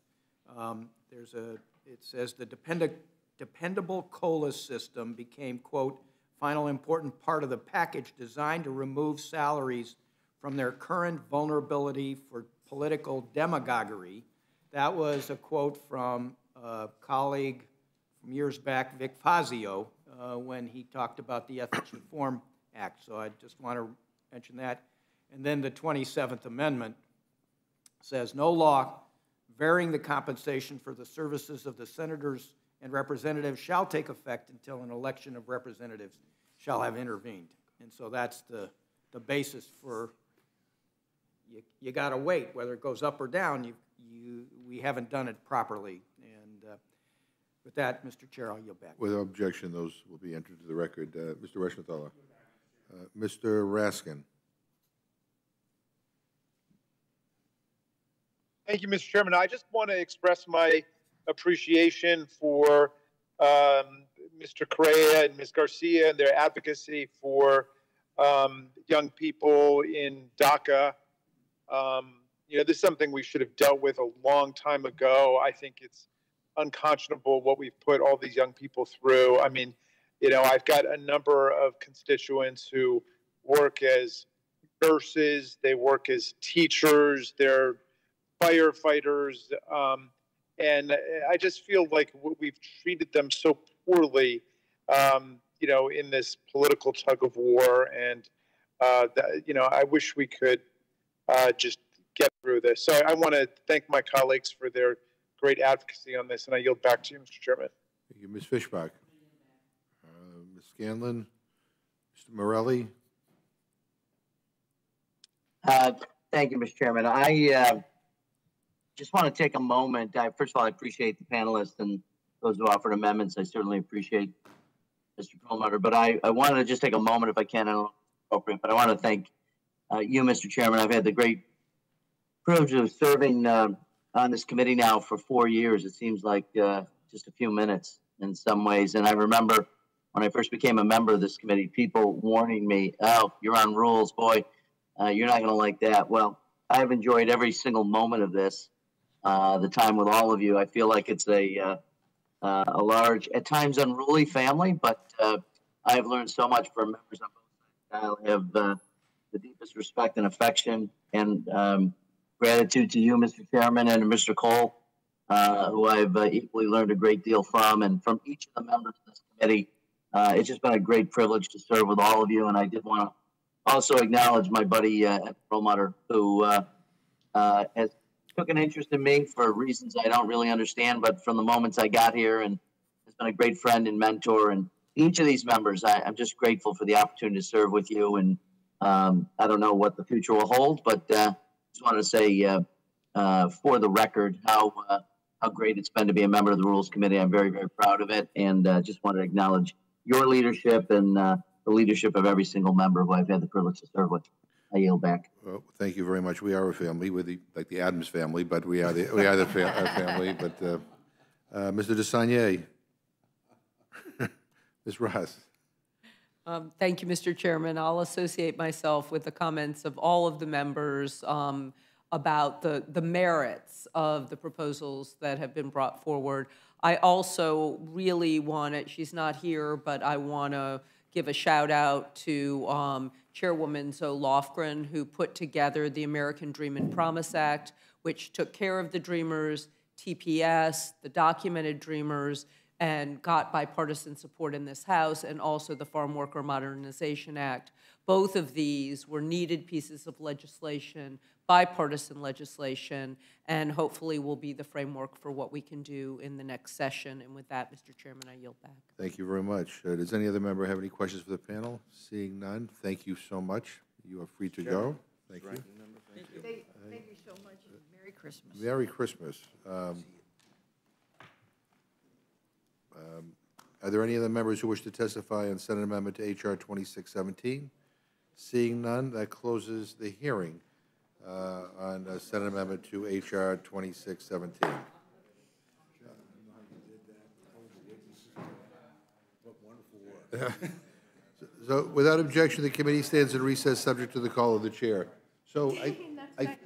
um, there's a, it says the dependent, dependable COLA system became, quote, final important part of the package designed to remove salaries from their current vulnerability for political demagoguery. That was a quote from a colleague from years back, Vic Fazio, uh, when he talked about the Ethics Reform Act. So I just want to mention that. And then the 27th Amendment says, "No law varying the compensation for the services of the senators and representatives shall take effect until an election of representatives shall have intervened." And so that's the, the basis for, you, you got to wait, whether it goes up or down, you, you, we haven't done it properly. And uh, with that, Mr. Chair, I'll yield back. With objection, those will be entered to the record. Uh, Mr. Reschenthaler. Uh, Mr. Raskin. Thank you, Mr. Chairman. I just want to express my appreciation for um, Mr. Correa and Ms. Garcia and their advocacy for um, young people in DACA. Um, you know, this is something we should have dealt with a long time ago. I think it's unconscionable what we've put all these young people through. I mean, you know, I've got a number of constituents who work as nurses, they work as teachers, they're firefighters, um, and I just feel like we've treated them so poorly, um, you know, in this political tug of war. And uh, that, you know, I wish we could uh, just get through this. So I want to thank my colleagues for their great advocacy on this, and I yield back to you, Mr. Chairman. Thank you. Ms. Fischbach. Uh, Ms. Scanlon. Mr. Morelle. Uh, Thank you, Mr. Chairman. I uh, just want to take a moment. I, first of all, I appreciate the panelists and those who offered amendments. I certainly appreciate Mr. Perlmutter, but I, I wanted to just take a moment, if I can, it's appropriate, but I want to thank uh, you, Mr. Chairman. I've had the great privilege of serving uh, on this committee now for four years. It seems like uh, just a few minutes in some ways. And I remember when I first became a member of this committee, people warning me, "Oh, you're on rules, boy. Uh, you're not going to like that." Well, I've enjoyed every single moment of this. Uh, the time with all of you. I feel like it's a uh, uh, a large, at times unruly family, but uh, I've learned so much from members on both sides. I have uh, the deepest respect and affection and um, gratitude to you, Mr. Chairman, and Mr. Cole, who I've equally learned a great deal from, and from each of the members of this committee. It's just been a great privilege to serve with all of you, and I did want to also acknowledge my buddy uh, Perlmutter, who has took an interest in me for reasons I don't really understand, but from the moments I got here, and has been a great friend and mentor. And each of these members, I, I'm just grateful for the opportunity to serve with you. And um, I don't know what the future will hold, but uh, just wanted to say uh, uh, for the record how uh, how great it's been to be a member of the Rules Committee. I'm very very proud of it, and uh, just wanted to acknowledge your leadership and uh, the leadership of every single member who I've had the privilege to serve with. I yield back. Well, thank you very much. We are a family, with the, like the Addams family, but we are the, we are the our family. But, uh, uh, Mr. DeSaulnier, Ms. Ross. Um, Thank you, Mr. Chairman. I'll associate myself with the comments of all of the members um, about the, the merits of the proposals that have been brought forward. I also really want to, she's not here, but I want to give a shout out to um, Chairwoman Zoe Lofgren, who put together the American Dream and Promise Act, which took care of the Dreamers, TPS, the documented Dreamers, and got bipartisan support in this House, and also the Farm Worker Modernization Act. Both of these were needed pieces of legislation, bipartisan legislation, and hopefully will be the framework for what we can do in the next session. And with that, Mr. Chairman, I yield back. Thank you very much. Uh, Does any other member have any questions for the panel? Seeing none, thank you so much. You are free to go. Thank you. Thank thank you so much, Merry Christmas. Merry Christmas. Um, um, Are there any other members who wish to testify on Senate Amendment to H.R. 2617? Seeing none, that closes the hearing uh, on uh, Senate Amendment to H.R. 2617. So without objection, the committee stands in recess, subject to the call of the chair. So I, I,